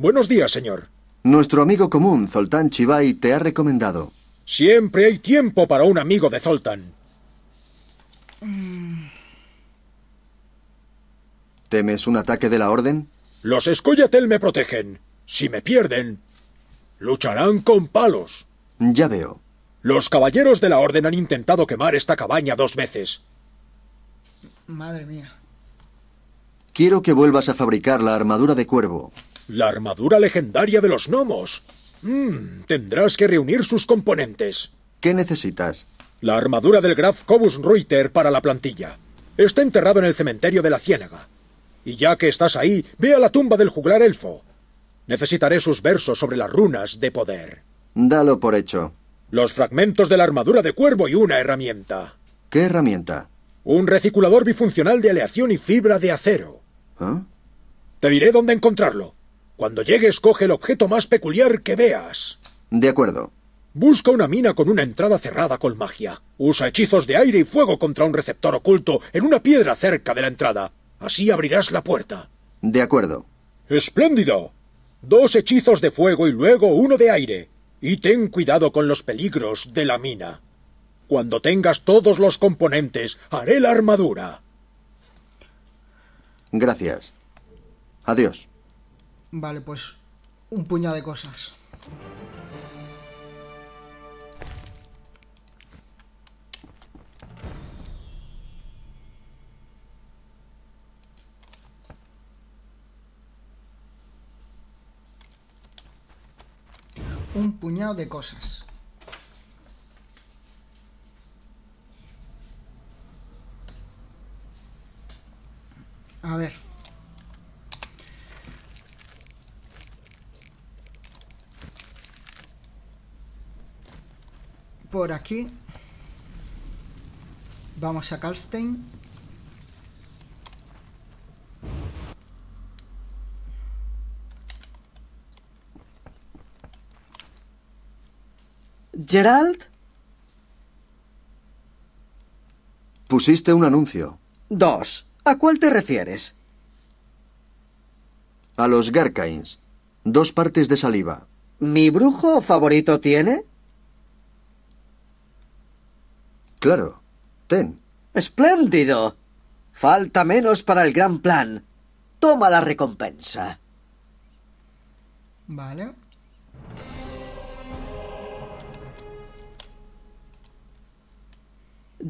Buenos días, señor. Nuestro amigo común, Zoltán Chivay, te ha recomendado. Siempre hay tiempo para un amigo de Zoltán. ¿Temes un ataque de la Orden? Los Escoyatel me protegen. Si me pierden, lucharán con palos. Ya veo. Los caballeros de la Orden han intentado quemar esta cabaña dos veces. Madre mía. Quiero que vuelvas a fabricar la armadura de cuervo. La armadura legendaria de los gnomos. Mm, tendrás que reunir sus componentes. ¿Qué necesitas? La armadura del Graf Cobus Reuter para la plantilla. Está enterrado en el cementerio de la Ciénaga. Y ya que estás ahí, ve a la tumba del juglar elfo. Necesitaré sus versos sobre las runas de poder. Dalo por hecho. Los fragmentos de la armadura de cuervo y una herramienta. ¿Qué herramienta? Un reciculador bifuncional de aleación y fibra de acero. ¿Ah? Te diré dónde encontrarlo. Cuando llegues, coge el objeto más peculiar que veas. De acuerdo. Busca una mina con una entrada cerrada con magia. Usa hechizos de aire y fuego contra un receptor oculto en una piedra cerca de la entrada. Así abrirás la puerta. De acuerdo. ¡Espléndido! Dos hechizos de fuego y luego uno de aire. Y ten cuidado con los peligros de la mina. Cuando tengas todos los componentes, haré la armadura. Gracias. Adiós. Vale, pues un puñado de cosas. Un puñado de cosas. A ver. Por aquí. Vamos a Karlstein. ¿Gerald? Pusiste un anuncio. Dos. ¿A cuál te refieres? A los Garkains. Dos partes de saliva. ¿Mi brujo favorito tiene? Claro. Ten. Espléndido. Falta menos para el gran plan. Toma la recompensa. Vale.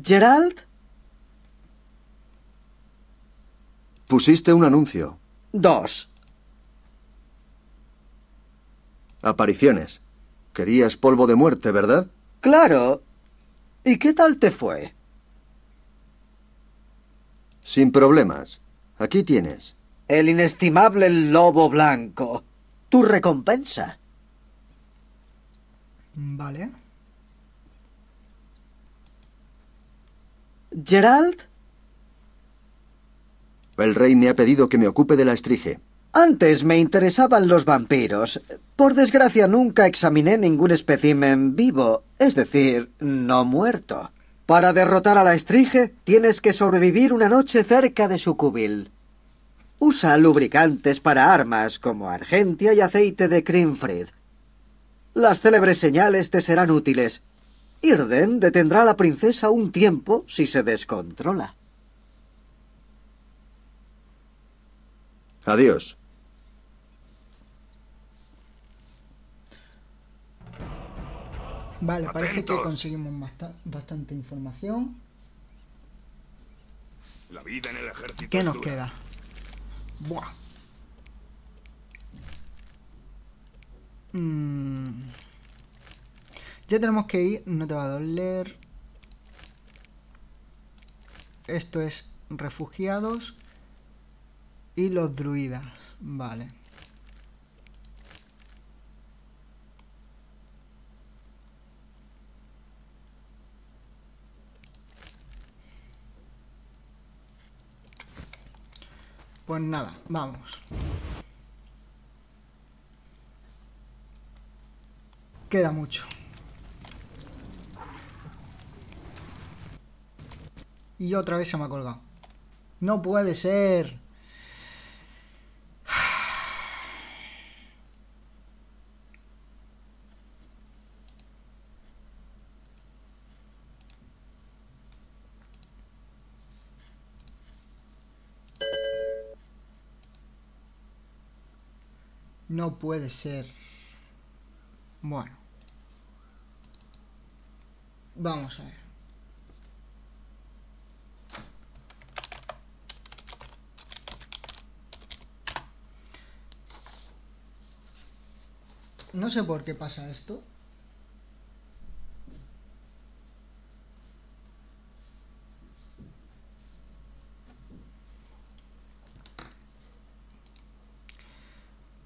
¿Gerald? Pusiste un anuncio. Dos. Apariciones. Querías polvo de muerte, ¿verdad? Claro. ¿Y qué tal te fue? Sin problemas. Aquí tienes. El inestimable lobo blanco. Tu recompensa. Vale. ¿Gerald? El rey me ha pedido que me ocupe de la estrige. Antes me interesaban los vampiros. Por desgracia nunca examiné ningún espécimen vivo, es decir, no muerto. Para derrotar a la estrige tienes que sobrevivir una noche cerca de su cubil. Usa lubricantes para armas como argentia y aceite de Crimfrid. Las célebres señales te serán útiles. Irden detendrá a la princesa un tiempo si se descontrola. Adiós. Vale, parece que conseguimos basta- bastante información. La vida en el ejército ¿Qué nos dura. queda? Buah. Mm. Ya tenemos que ir, no te va a doler. Esto es refugiados y los druidas. Vale. Pues nada, vamos. Queda mucho. Y otra vez se me ha colgado. No puede ser. No puede ser. Bueno. Vamos a ver. No sé por qué pasa esto.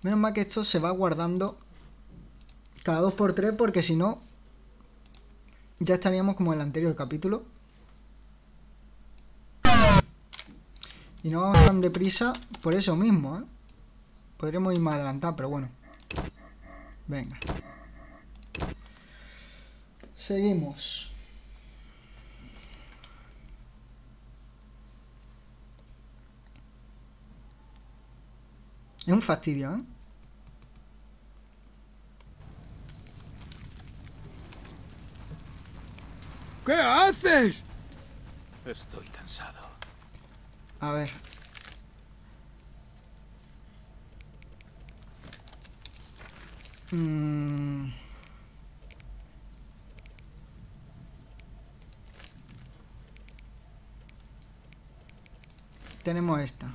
Menos mal que esto se va guardando cada 2x3 porque si no ya estaríamos como en el anterior capítulo. Y no vamos tan deprisa por eso mismo, ¿eh? Podríamos ir más adelantados, pero bueno. Venga. Seguimos. Es un fastidio, ¿eh? ¿Qué haces? Estoy cansado. A ver. Mm. Tenemos esta.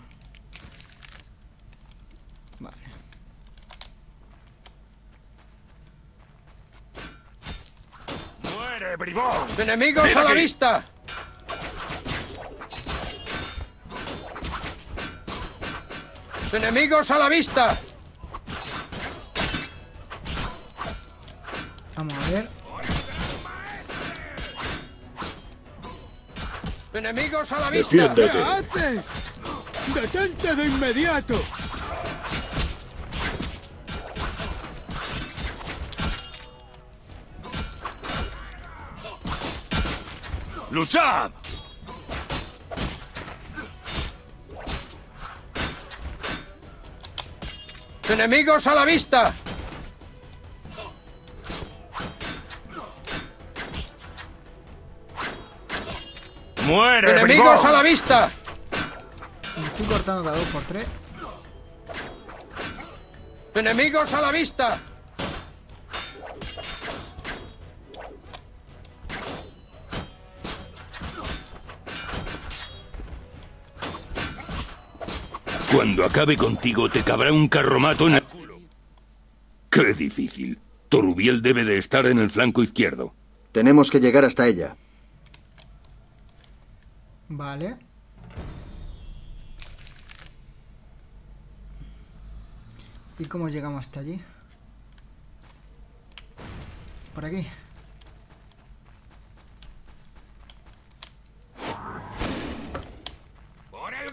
Vale. ¡Muere, bribón! ¡Enemigos ¡Ven a la aquí! vista! ¡Enemigos a la vista! Vamos a ver. ¡Enemigos a la vista! ¿Qué haces? ¡Detente de inmediato! ¡Luchad! ¡Enemigos a la vista! ¡Muere, ¡Enemigos a la vista! Me estoy cortando cada 2x3. ¡Enemigos a la vista! Cuando acabe contigo te cabrá un carromato en el culo. Qué difícil. Torubiel debe de estar en el flanco izquierdo. Tenemos que llegar hasta ella. Vale. ¿Y cómo llegamos hasta allí? Por aquí. ¡Por el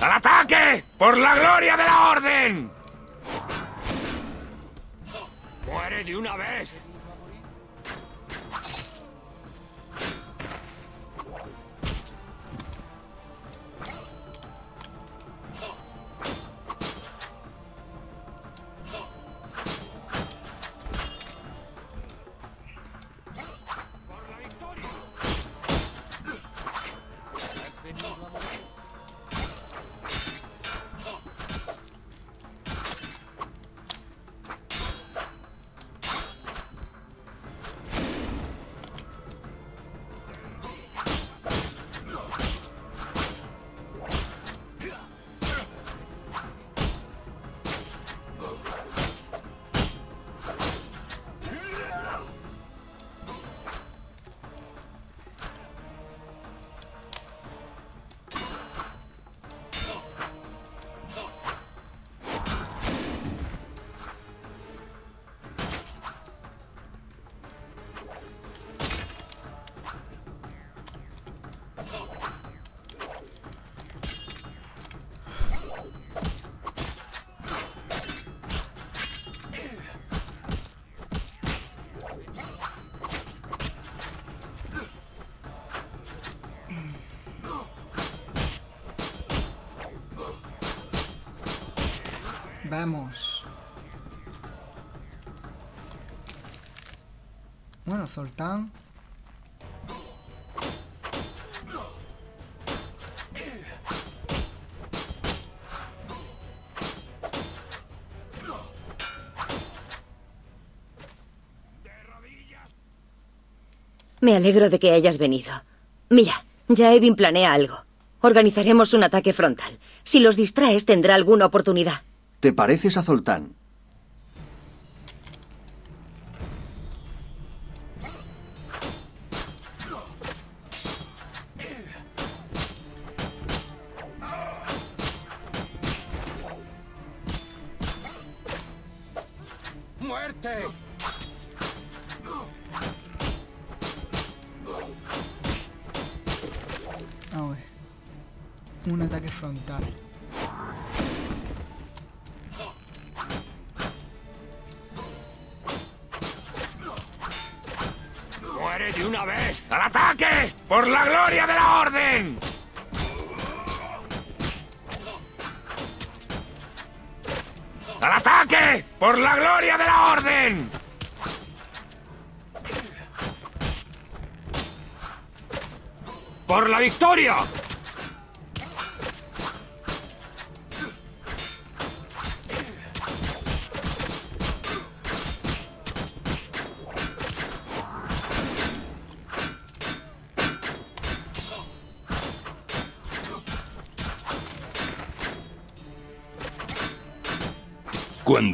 ¡Al ataque! ¡Por la gloria de la orden! ¡Muere de una vez! Vamos. Bueno, Zoltán. Me alegro de que hayas venido. Mira, ya Evin planea algo. Organizaremos un ataque frontal. Si los distraes, tendrá alguna oportunidad. Te pareces a Zoltán.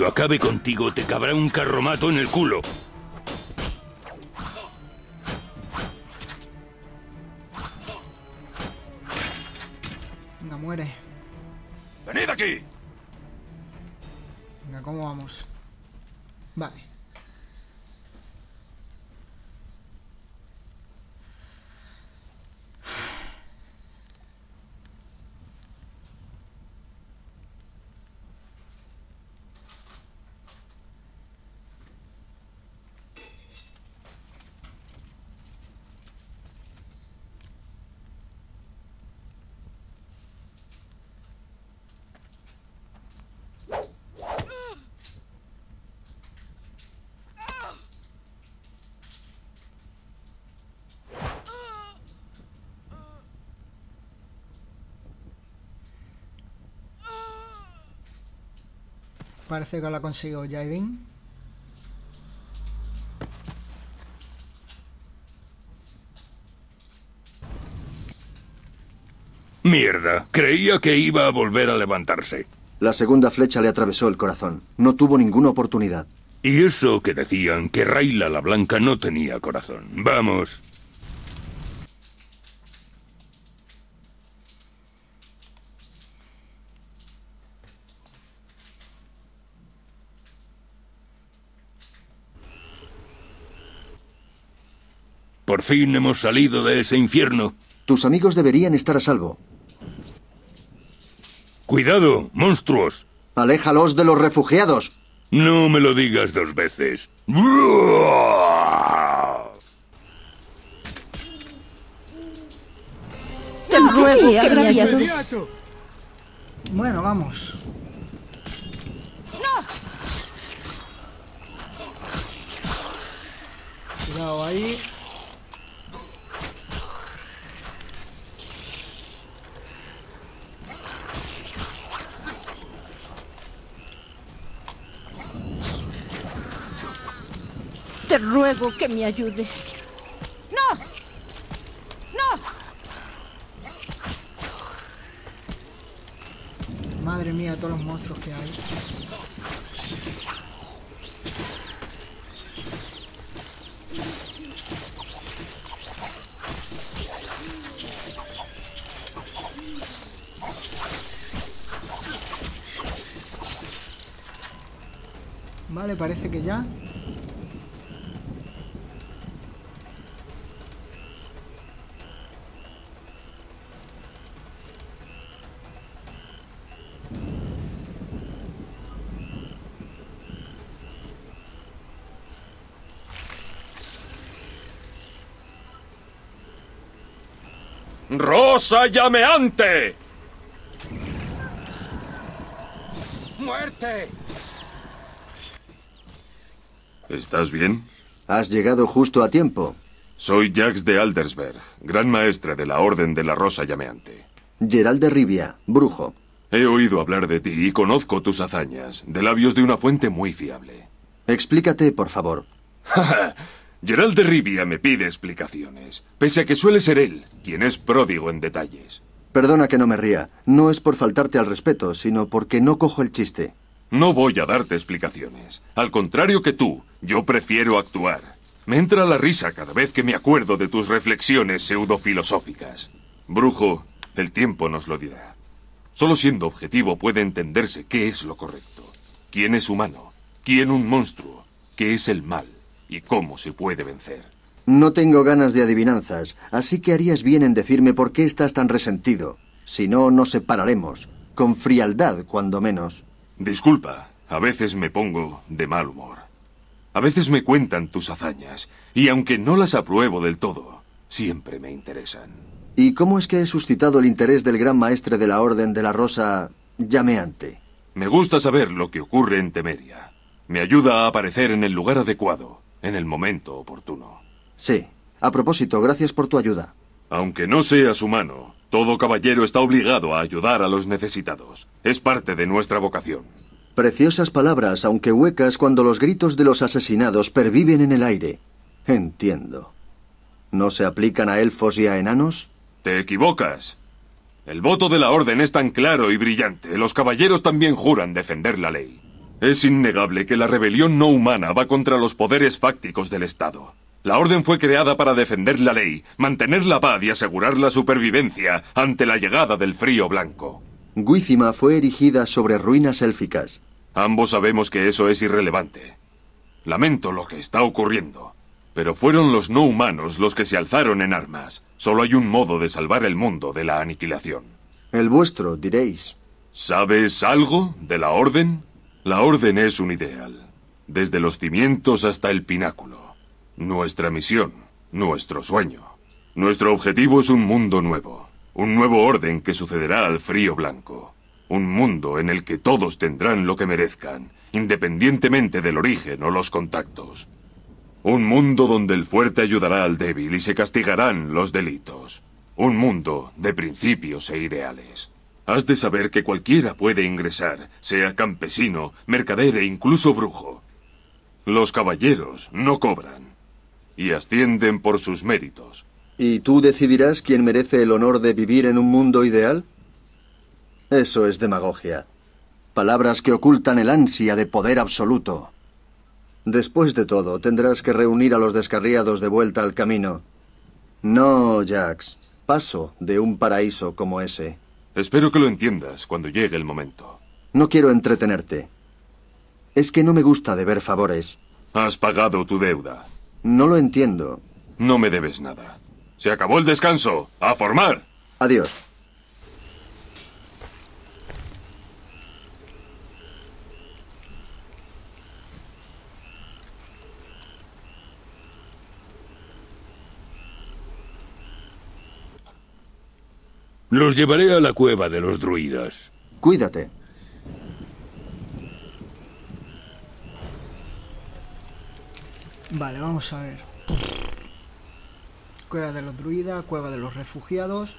Acabe contigo te cabrá un carromato en el culo. Parece que lo ha conseguido Jaivin. Mierda, creía que iba a volver a levantarse. La segunda flecha le atravesó el corazón. No tuvo ninguna oportunidad. Y eso que decían que Raila la Blanca no tenía corazón. Vamos. Por fin hemos salido de ese infierno. Tus amigos deberían estar a salvo. Cuidado, monstruos. Aléjalos de los refugiados. No me lo digas dos veces. Ayudes. ¡Inmediato! Bueno, vamos. Cuidado ahí. Te ruego que me ayudes. ¡No! ¡No! Madre mía, todos los monstruos que hay. Vale, parece que ya. ¡Rosa llameante! ¡Muerte! ¿Estás bien? Has llegado justo a tiempo. Soy Jax de Aldersberg, gran maestre de la Orden de la Rosa Llameante. Gerald de Rivia, brujo. He oído hablar de ti y conozco tus hazañas, de labios de una fuente muy fiable. Explícate, por favor. Gerald de Rivia me pide explicaciones, pese a que suele ser él quien es pródigo en detalles. Perdona que no me ría. No es por faltarte al respeto, sino porque no cojo el chiste. No voy a darte explicaciones. Al contrario que tú, yo prefiero actuar. Me entra la risa cada vez que me acuerdo de tus reflexiones pseudofilosóficas. Brujo, el tiempo nos lo dirá. Solo siendo objetivo puede entenderse qué es lo correcto. ¿Quién es humano? ¿Quién un monstruo? ¿Qué es el mal? ¿Y cómo se puede vencer? No tengo ganas de adivinanzas, así que harías bien en decirme por qué estás tan resentido. Si no, nos separaremos. Con frialdad, cuando menos. Disculpa, a veces me pongo de mal humor. A veces me cuentan tus hazañas, y aunque no las apruebo del todo, siempre me interesan. ¿Y cómo es que he suscitado el interés del gran maestre de la Orden de la Rosa llameante? Me gusta saber lo que ocurre en Temeria. Me ayuda a aparecer en el lugar adecuado, en el momento oportuno. Sí. A propósito, gracias por tu ayuda. Aunque no seas humano, todo caballero está obligado a ayudar a los necesitados. Es parte de nuestra vocación. Preciosas palabras, aunque huecas cuando los gritos de los asesinados perviven en el aire. Entiendo. ¿No se aplican a elfos y a enanos? Te equivocas. El voto de la Orden es tan claro y brillante. Los caballeros también juran defender la ley. Es innegable que la rebelión no humana va contra los poderes fácticos del Estado. La Orden fue creada para defender la ley, mantener la paz y asegurar la supervivencia ante la llegada del frío blanco. Guízima fue erigida sobre ruinas élficas. Ambos sabemos que eso es irrelevante. Lamento lo que está ocurriendo, pero fueron los no humanos los que se alzaron en armas. Solo hay un modo de salvar el mundo de la aniquilación. El vuestro, diréis. ¿Sabes algo de la Orden? La Orden es un ideal, desde los cimientos hasta el pináculo. Nuestra misión, nuestro sueño. Nuestro objetivo es un mundo nuevo, un nuevo orden que sucederá al frío blanco. Un mundo en el que todos tendrán lo que merezcan, independientemente del origen o los contactos. Un mundo donde el fuerte ayudará al débil y se castigarán los delitos. Un mundo de principios e ideales. Has de saber que cualquiera puede ingresar, sea campesino, mercader e incluso brujo. Los caballeros no cobran y ascienden por sus méritos. ¿Y tú decidirás quién merece el honor de vivir en un mundo ideal? Eso es demagogia. Palabras que ocultan el ansia de poder absoluto. Después de todo, tendrás que reunir a los descarriados de vuelta al camino. No, Jax. Paso de un paraíso como ese. Espero que lo entiendas cuando llegue el momento. No quiero entretenerte. Es que no me gusta deber favores. Has pagado tu deuda. No lo entiendo. No me debes nada. Se acabó el descanso. ¡A formar! Adiós. Los llevaré a la cueva de los druidas. Cuídate. Vale, vamos a ver. Cueva de los druidas, cueva de los refugiados.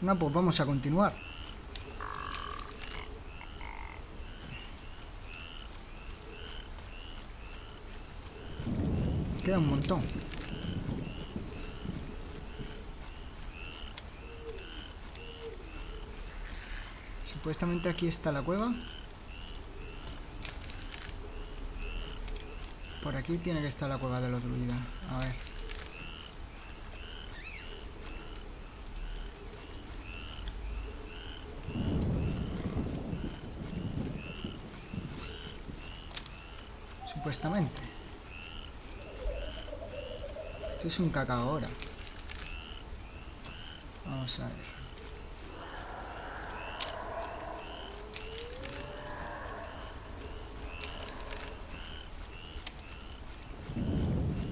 No, pues vamos a continuar. Queda un montón. Supuestamente aquí está la cueva. Por aquí tiene que estar la cueva de los druidas. A ver. Supuestamente. Esto es un cacao ahora. Vamos a ver.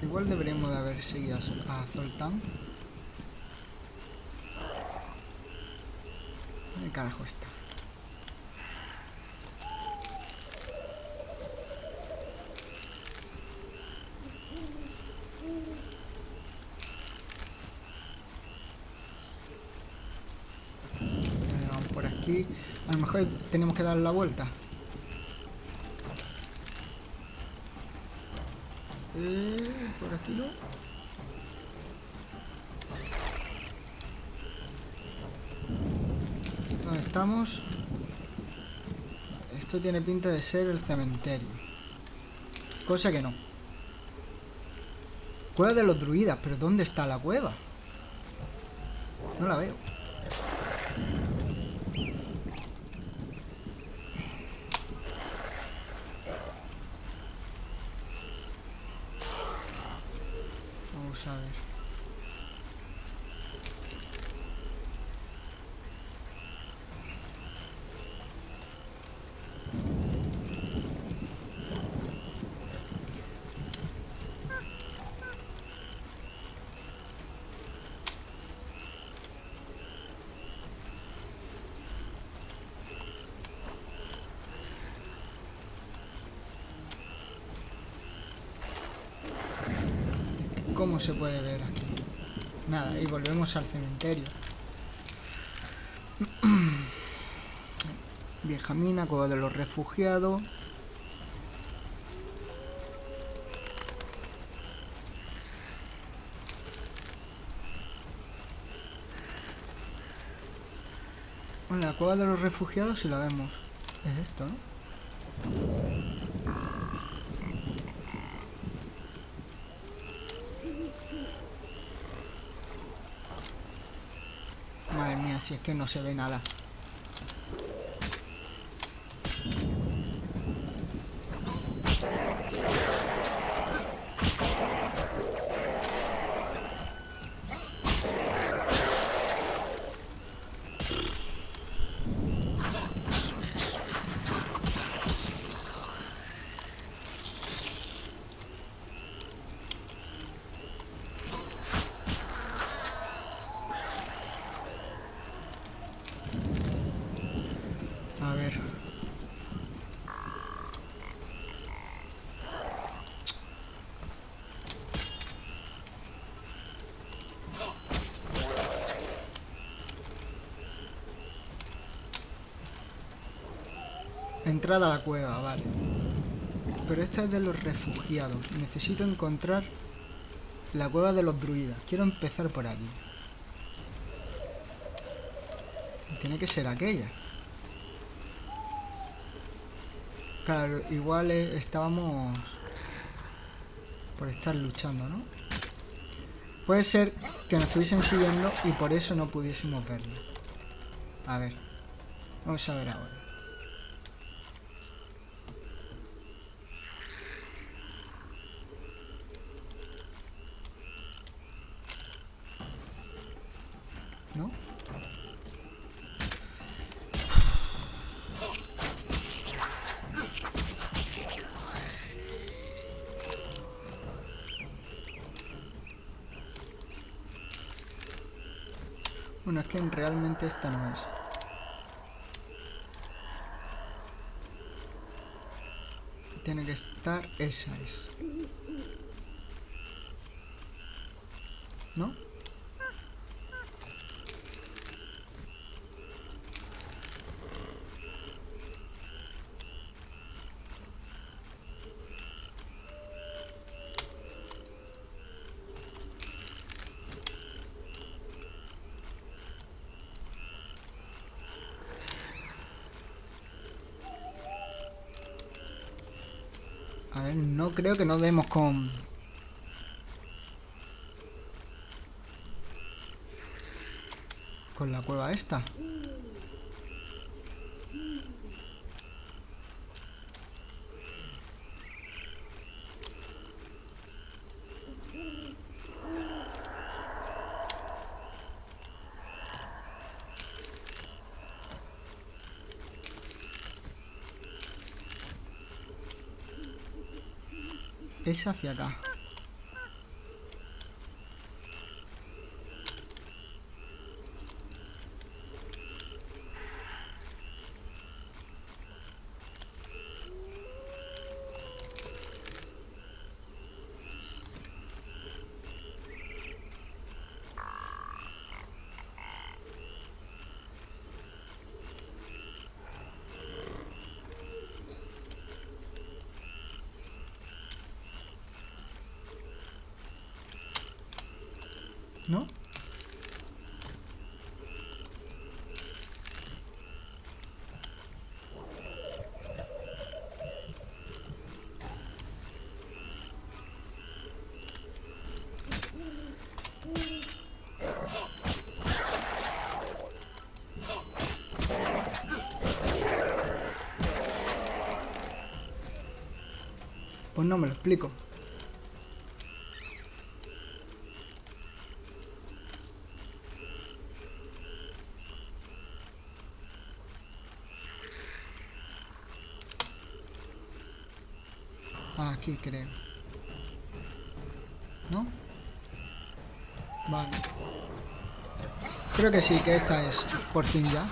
Igual deberíamos de haber seguido a, Zoltán. ¿Dónde carajo está? Vamos por aquí. A lo mejor tenemos que dar la vuelta. ¿Dónde estamos? Esto tiene pinta de ser el cementerio. Cosa que no. Cueva de los druidas, pero ¿dónde está la cueva? No la veo. Vamos a ver. ¿Cómo se puede ver aquí? Nada, y volvemos al cementerio. Vieja mina, cueva de los refugiados. Bueno, la cueva de los refugiados si la vemos. Es esto, ¿no? Madre mía, si es que no se ve nada. A ver. Entrada a la cueva, vale. Pero esta es de los refugiados. Necesito encontrar la cueva de los druidas. Quiero empezar por aquí. Tiene que ser aquella. Claro, igual eh, estábamos por estar luchando, ¿no? Puede ser que nos estuviesen siguiendo y por eso no pudiésemos verlo. A ver. Vamos a ver ahora. ¿No? Bueno, es que realmente esta no es. Tiene que estar, esa es. ¿No? A ver, no creo que nos demos con... Con la cueva esta. Es hacia acá. No me lo explico. Aquí creo. ¿No? Vale. Creo que sí, que esta es por fin ya.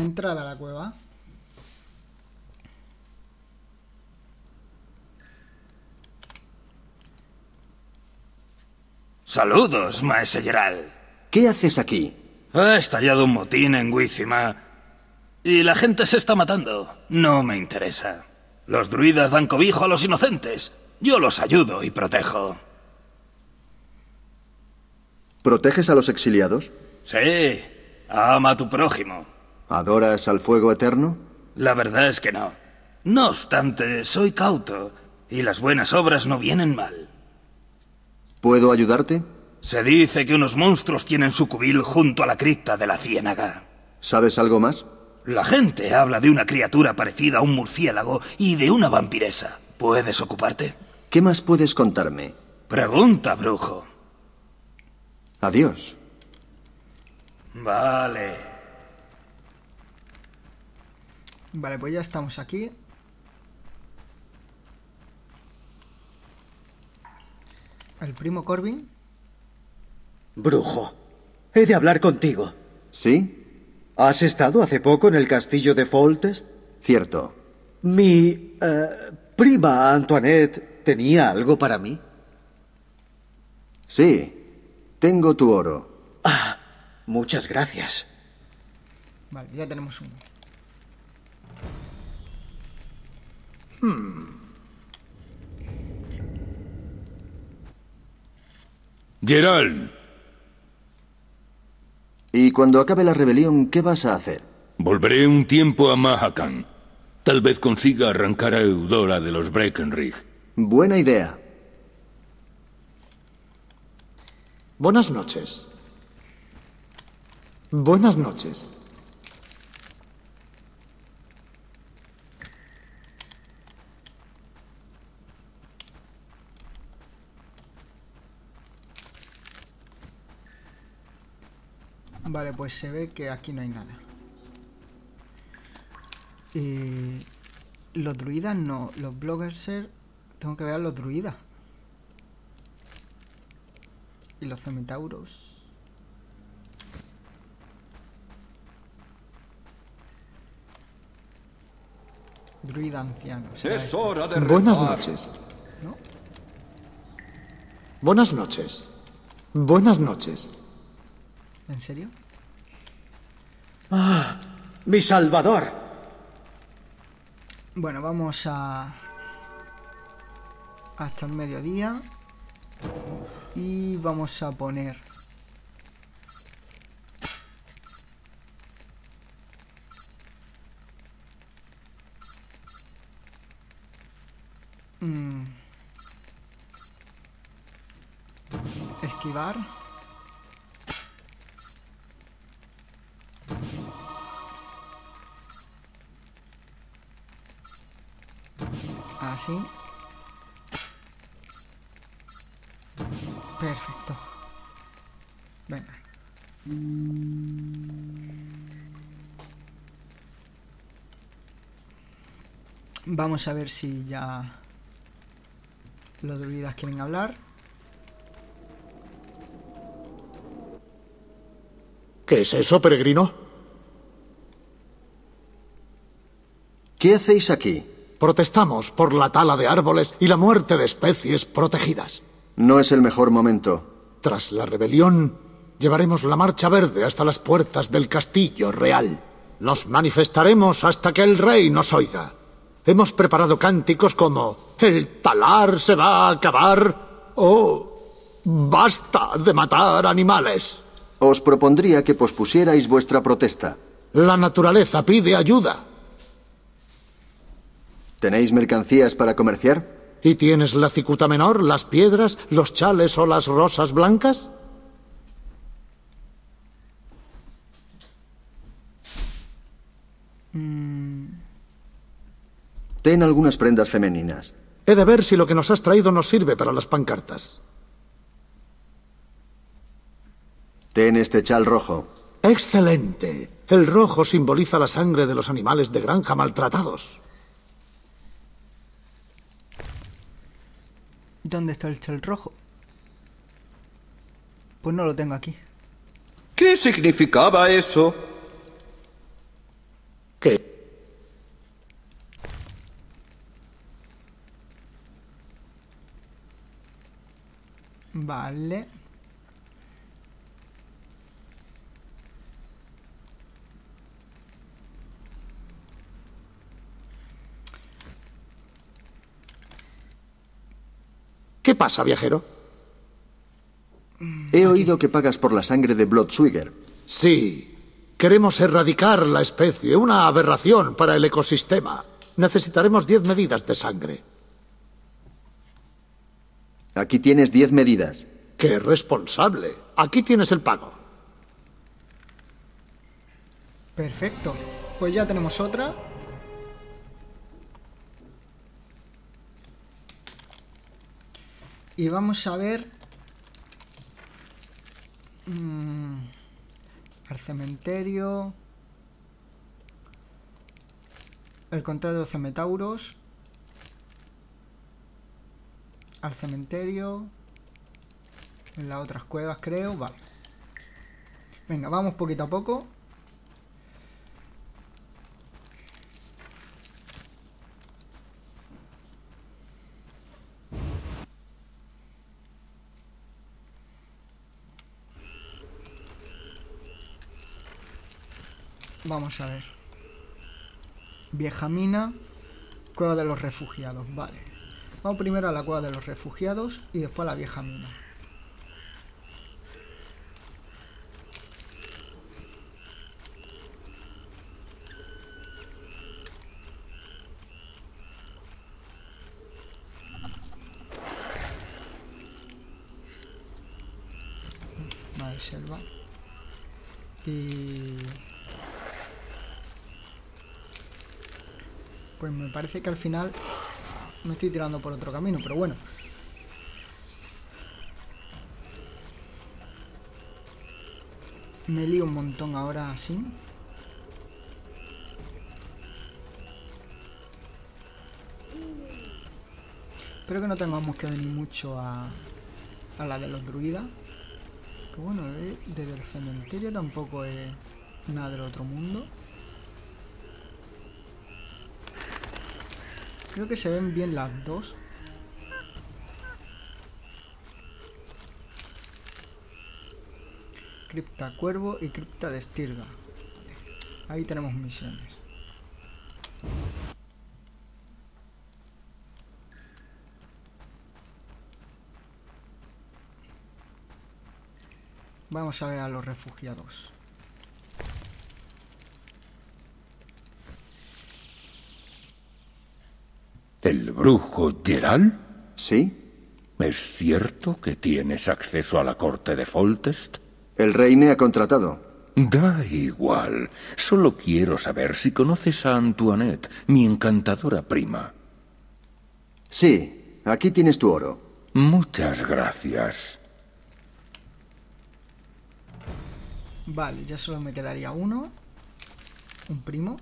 Entrada a la cueva. Saludos, maese Geral. ¿Qué haces aquí? Ha estallado un motín en Wizima y la gente se está matando. No me interesa. Los druidas dan cobijo a los inocentes. Yo los ayudo y protejo. ¿Proteges a los exiliados? Sí, ama a tu prójimo. ¿Adoras al fuego eterno? La verdad es que no. No obstante, soy cauto y las buenas obras no vienen mal. ¿Puedo ayudarte? Se dice que unos monstruos tienen su cubil junto a la cripta de la ciénaga. ¿Sabes algo más? La gente habla de una criatura parecida a un murciélago y de una vampiresa. ¿Puedes ocuparte? ¿Qué más puedes contarme? Pregunta, brujo. Adiós. Vale. Vale, pues ya estamos aquí. El primo Corbin. Brujo, he de hablar contigo. ¿Sí? ¿Has estado hace poco en el castillo de Foltest? Cierto. Mi eh, prima Antoinette tenía algo para mí. Sí, tengo tu oro. Ah, muchas gracias. Vale, ya tenemos uno. Hmm. Gerald. Y cuando acabe la rebelión, ¿qué vas a hacer? Volveré un tiempo a Mahakan. Tal vez consiga arrancar a Eudora de los Breckenridge. Buena idea. Buenas noches. Buenas noches. Vale, pues se ve que aquí no hay nada. Y los druidas no, los bloggers tengo que ver a los druidas. Y los cemitauros. Druida anciano. Es este. hora de Buenas rezar. noches. ¿No? Buenas noches. Buenas noches. ¿En serio? ¡Ah! ¡Mi salvador! Bueno, vamos a... Hasta el mediodía. Y vamos a poner... Mm. Esquivar. Así. Perfecto. Venga. Vamos a ver si ya los druidas quieren hablar. ¿Qué es eso, peregrino? ¿Qué hacéis aquí? Protestamos por la tala de árboles y la muerte de especies protegidas. No es el mejor momento. Tras la rebelión, llevaremos la marcha verde hasta las puertas del castillo real. Nos manifestaremos hasta que el rey nos oiga. Hemos preparado cánticos como El talar se va a acabar o Basta de matar animales. Os propondría que pospusierais vuestra protesta. La naturaleza pide ayuda. ¿Tenéis mercancías para comerciar? ¿Y tienes la cicuta menor, las piedras, los chales o las rosas blancas? Ten algunas prendas femeninas. He de ver si lo que nos has traído nos sirve para las pancartas. Ten este chal rojo. Excelente. El rojo simboliza la sangre de los animales de granja maltratados. ¿Dónde está el chal rojo? Pues no lo tengo aquí. ¿Qué significaba eso? ¿Qué? Vale. ¿Qué pasa, viajero? He oído que pagas por la sangre de Bloodswigger. Sí. Queremos erradicar la especie, una aberración para el ecosistema. Necesitaremos diez medidas de sangre. Aquí tienes diez medidas. ¡Qué responsable! Aquí tienes el pago. Perfecto. Pues ya tenemos otra. Y vamos a ver... mm, al cementerio... El contrato de los cemetauros. Al cementerio. En las otras cuevas, creo. Vale. Venga, vamos poquito a poco. Vamos a ver. Vieja mina. Cueva de los refugiados. Vale. Vamos primero a la cueva de los refugiados y después a la vieja mina. Vale, selva. Y... Pues me parece que al final me estoy tirando por otro camino, pero bueno. Me lío un montón ahora así. Espero que no tengamos que venir mucho a, a la de los druidas. Que bueno, eh, desde el cementerio tampoco es nada del otro mundo. Creo que se ven bien las dos. Cripta Cuervo y Cripta de Estirga. Ahí tenemos misiones. Vamos a ver a los refugiados. ¿El brujo Gerald? Sí. ¿Es cierto que tienes acceso a la corte de Foltest? El rey me ha contratado. Da igual. Solo quiero saber si conoces a Antoinette, mi encantadora prima. Sí, aquí tienes tu oro. Muchas gracias. Vale, ya solo me quedaría uno. Un primo.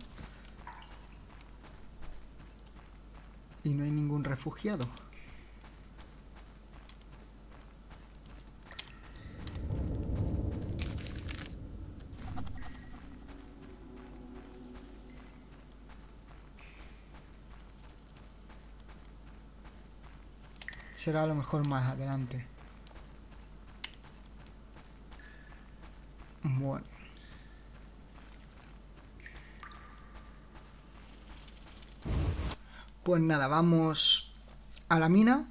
Y no hay ningún refugiado. Será a lo mejor más adelante. Bueno. Pues nada, vamos a la mina.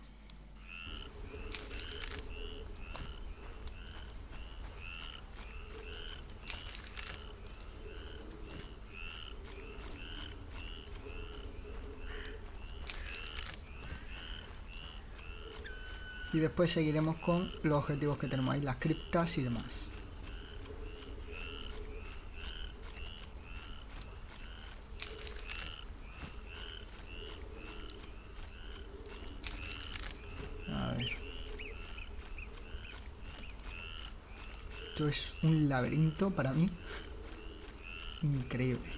Y después seguiremos con los objetivos que tenemos ahí, las criptas y demás. A ver. Es un laberinto para mí. Increíble.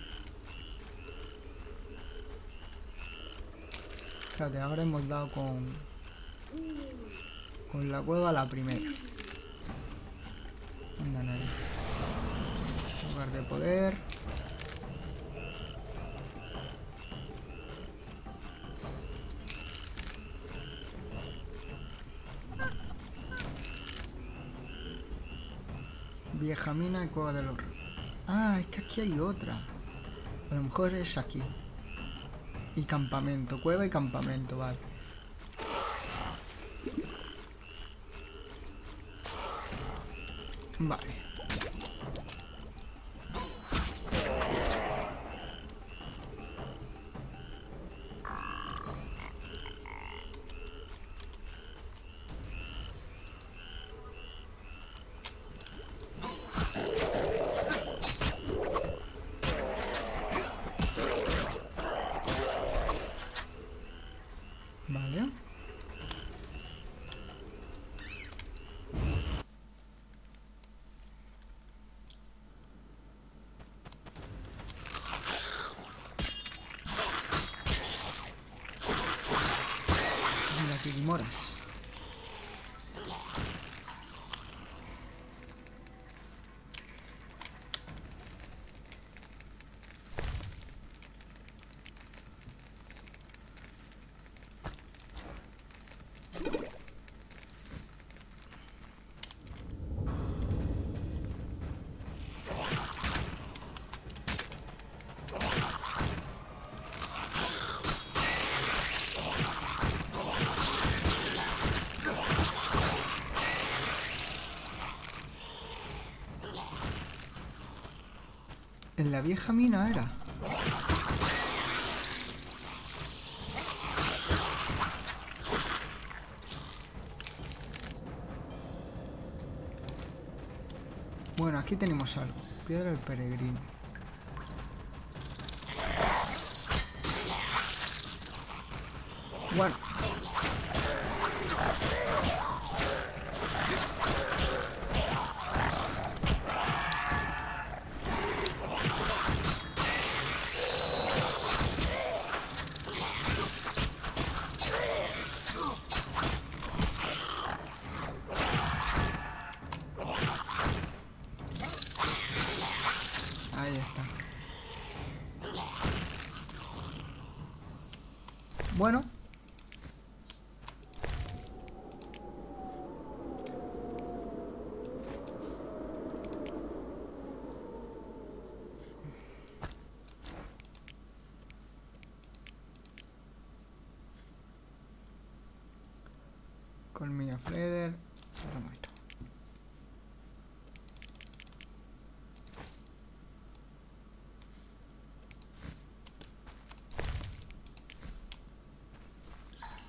Ahora hemos dado con... Con la cueva la primera. Anda, nene. Lugar de poder. Vieja mina y cueva del oro. Ah, es que aquí hay otra. A lo mejor es aquí. Y campamento, cueva y campamento. Vale. Vale. Mira, Kirimoras. La vieja mina era. Bueno, aquí tenemos algo. Piedra del peregrino. Bueno. Ahí está. Bueno. Colmillo Fleder. Sacamos esto.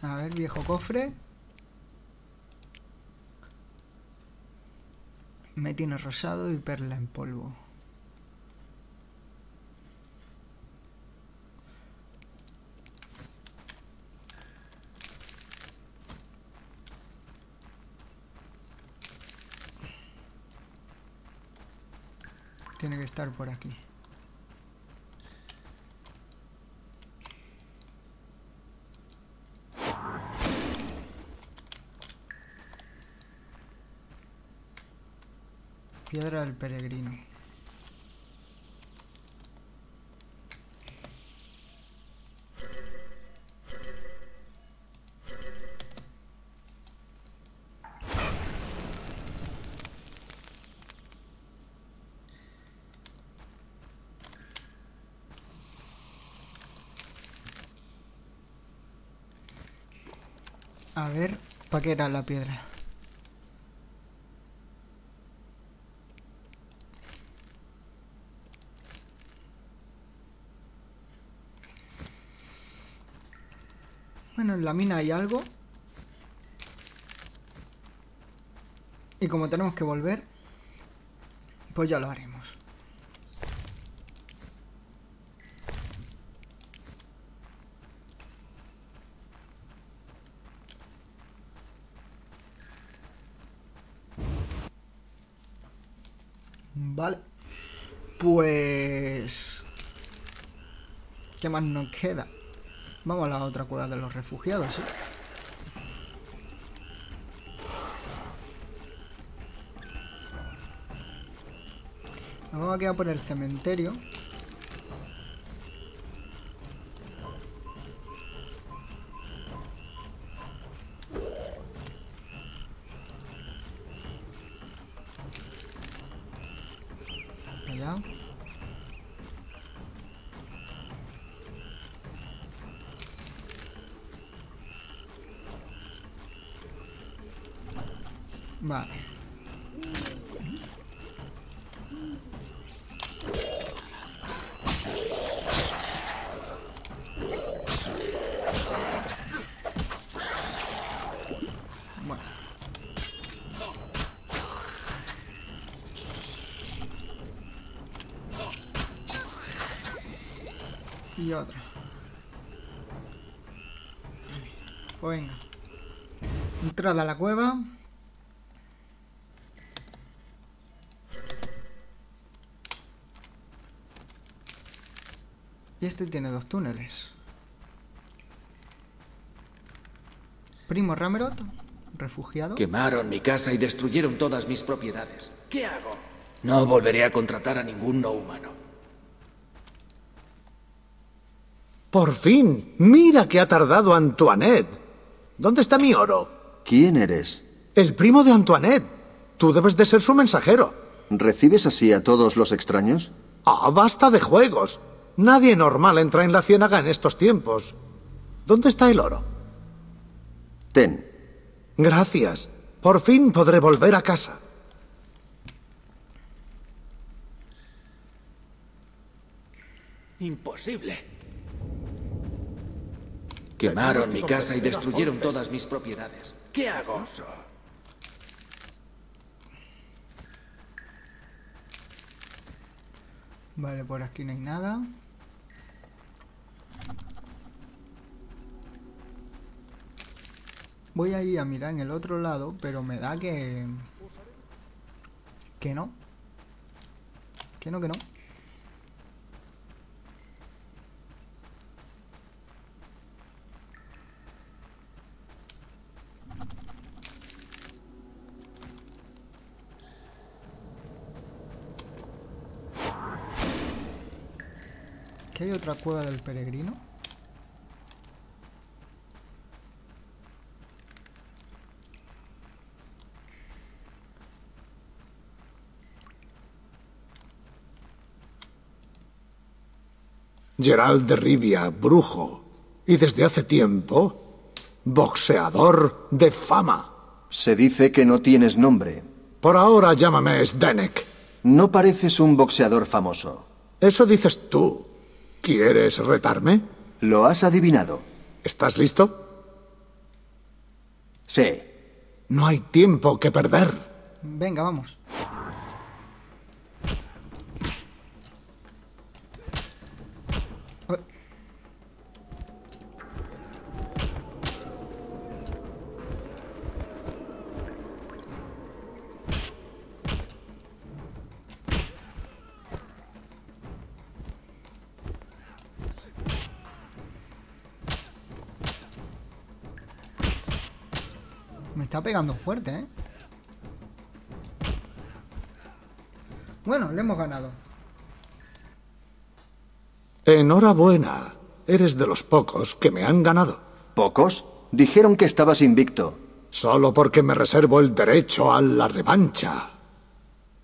A viejo cofre. Metino rosado y perla en polvo. Tiene que estar por aquí. piedra del peregrino. A ver, ¿para qué era la piedra? La hay algo. Y como tenemos que volver, pues ya lo haremos. Vale. Pues... ¿Qué más nos queda? Vamos a la otra cueva de los refugiados, ¿sí? Nos vamos a quedar por el cementerio. Allá. Vale. Bueno. Y otra. Pues venga. Entrada a la cueva. Y este tiene dos túneles. Primo Ramerot, refugiado. Quemaron mi casa y destruyeron todas mis propiedades. ¿Qué hago? No volveré a contratar a ningún no humano. Por fin. Mira que ha tardado Antoinette. ¿Dónde está mi oro? ¿Quién eres? El primo de Antoinette. Tú debes de ser su mensajero. ¿Recibes así a todos los extraños? Ah, basta de juegos. Nadie normal entra en la ciénaga en estos tiempos. ¿Dónde está el oro? Ten. Gracias. Por fin podré volver a casa. Imposible. Quemaron mi casa y destruyeron todas mis propiedades. ¿Qué hago? Vale, por aquí no hay nada. Voy a ir a mirar en el otro lado, pero me da que... Que no. Que no, que no. Otra cueva del peregrino? Gerald de Rivia, brujo. Y desde hace tiempo, boxeador de fama. Se dice que no tienes nombre. Por ahora llámame Sdenek. No pareces un boxeador famoso. Eso dices tú. ¿Quieres retarme? Lo has adivinado. ¿Estás listo? Sí. No hay tiempo que perder. Venga, vamos. Pegando fuerte, ¿eh? Bueno, le hemos ganado. Enhorabuena. Eres de los pocos que me han ganado. ¿Pocos? Dijeron que estabas invicto. Solo porque me reservo el derecho a la revancha.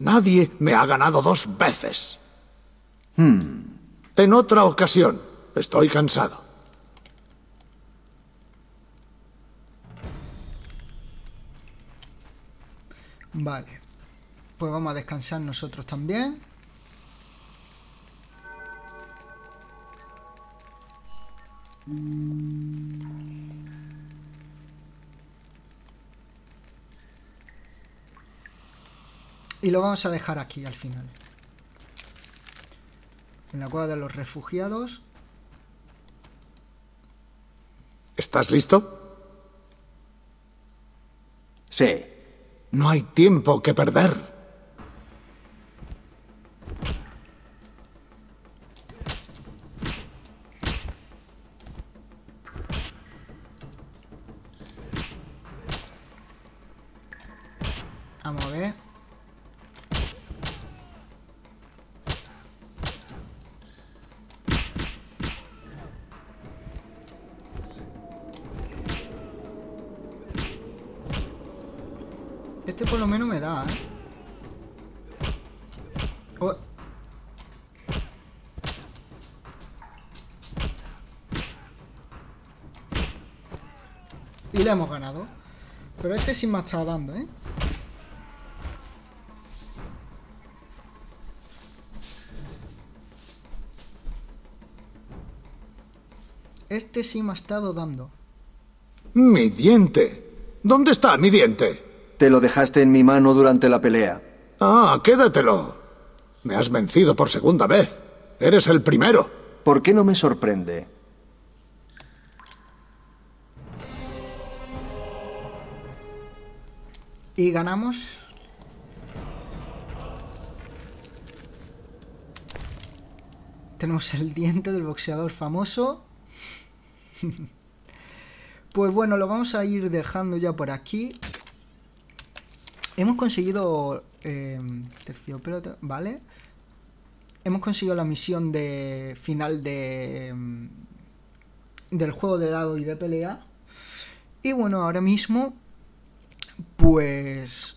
Nadie me ha ganado dos veces. Hmm. En otra ocasión. Estoy cansado. Vale. Pues vamos a descansar nosotros también. Y lo vamos a dejar aquí al final. En la cueva de los refugiados. ¿Estás listo? Sí. No hay tiempo que perder. Este sí me ha estado dando, ¿eh? Este sí me ha estado dando. Mi diente. ¿Dónde está mi diente? Te lo dejaste en mi mano durante la pelea. Ah, quédatelo. Me has vencido por segunda vez. Eres el primero. ¿Por qué no me sorprende? Y ganamos. Tenemos el diente del boxeador famoso. pues bueno, lo vamos a ir dejando ya por aquí. Hemos conseguido... Eh, terciopelo, ¿vale? Hemos conseguido la misión de final de... Del juego de dado y de pelea. Y bueno, ahora mismo... Pues...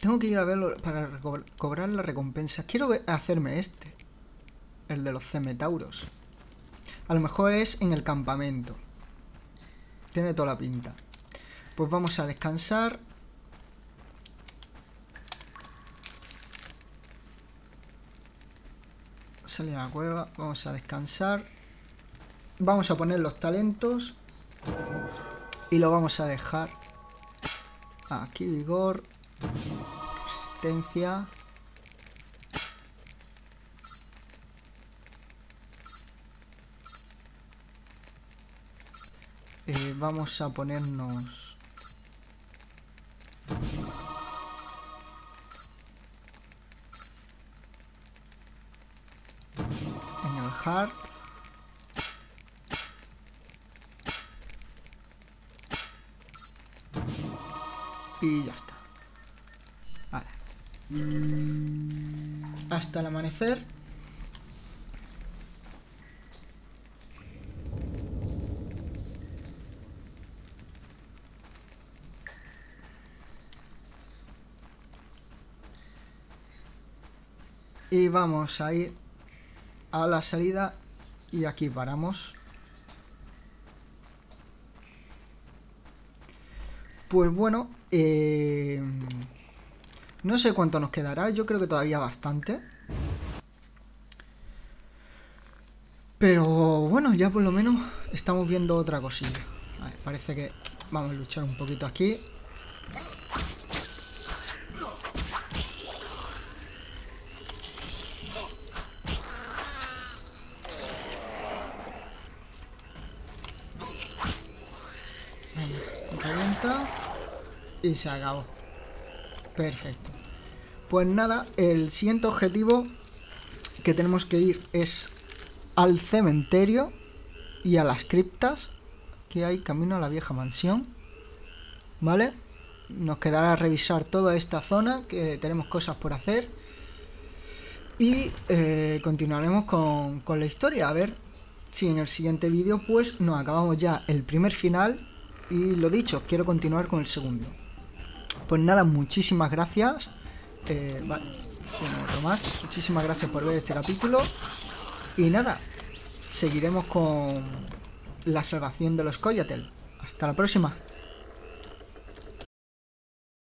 Tengo que ir a verlo para cobrar la recompensa. Quiero hacerme este. El de los cemetauros. A lo mejor es en el campamento. Tiene toda la pinta. Pues vamos a descansar. Salir a la cueva. Vamos a descansar. Vamos a poner los talentos. Y lo vamos a dejar. Aquí vigor. Resistencia. Eh, vamos a ponernos... En el hard. Y ya está. Hasta el amanecer. Y vamos a ir a la salida y aquí paramos. Pues bueno, eh, no sé cuánto nos quedará, yo creo que todavía bastante. Pero bueno, ya por lo menos estamos viendo otra cosilla. Parece que vamos a luchar un poquito aquí. Y se acabó. Perfecto. Pues nada, el siguiente objetivo que tenemos que ir es al cementerio y a las criptas que hay camino a la vieja mansión. ¿Vale? Nos quedará revisar toda esta zona, que tenemos cosas por hacer. Y eh, continuaremos con, con la historia, a ver si en el siguiente vídeo pues nos acabamos ya el primer final y lo dicho, quiero continuar con el segundo. Pues nada, muchísimas gracias. Eh, vale, otro más. Muchísimas gracias por ver este capítulo. Y nada, seguiremos con la salvación de los Coyatel. Hasta la próxima.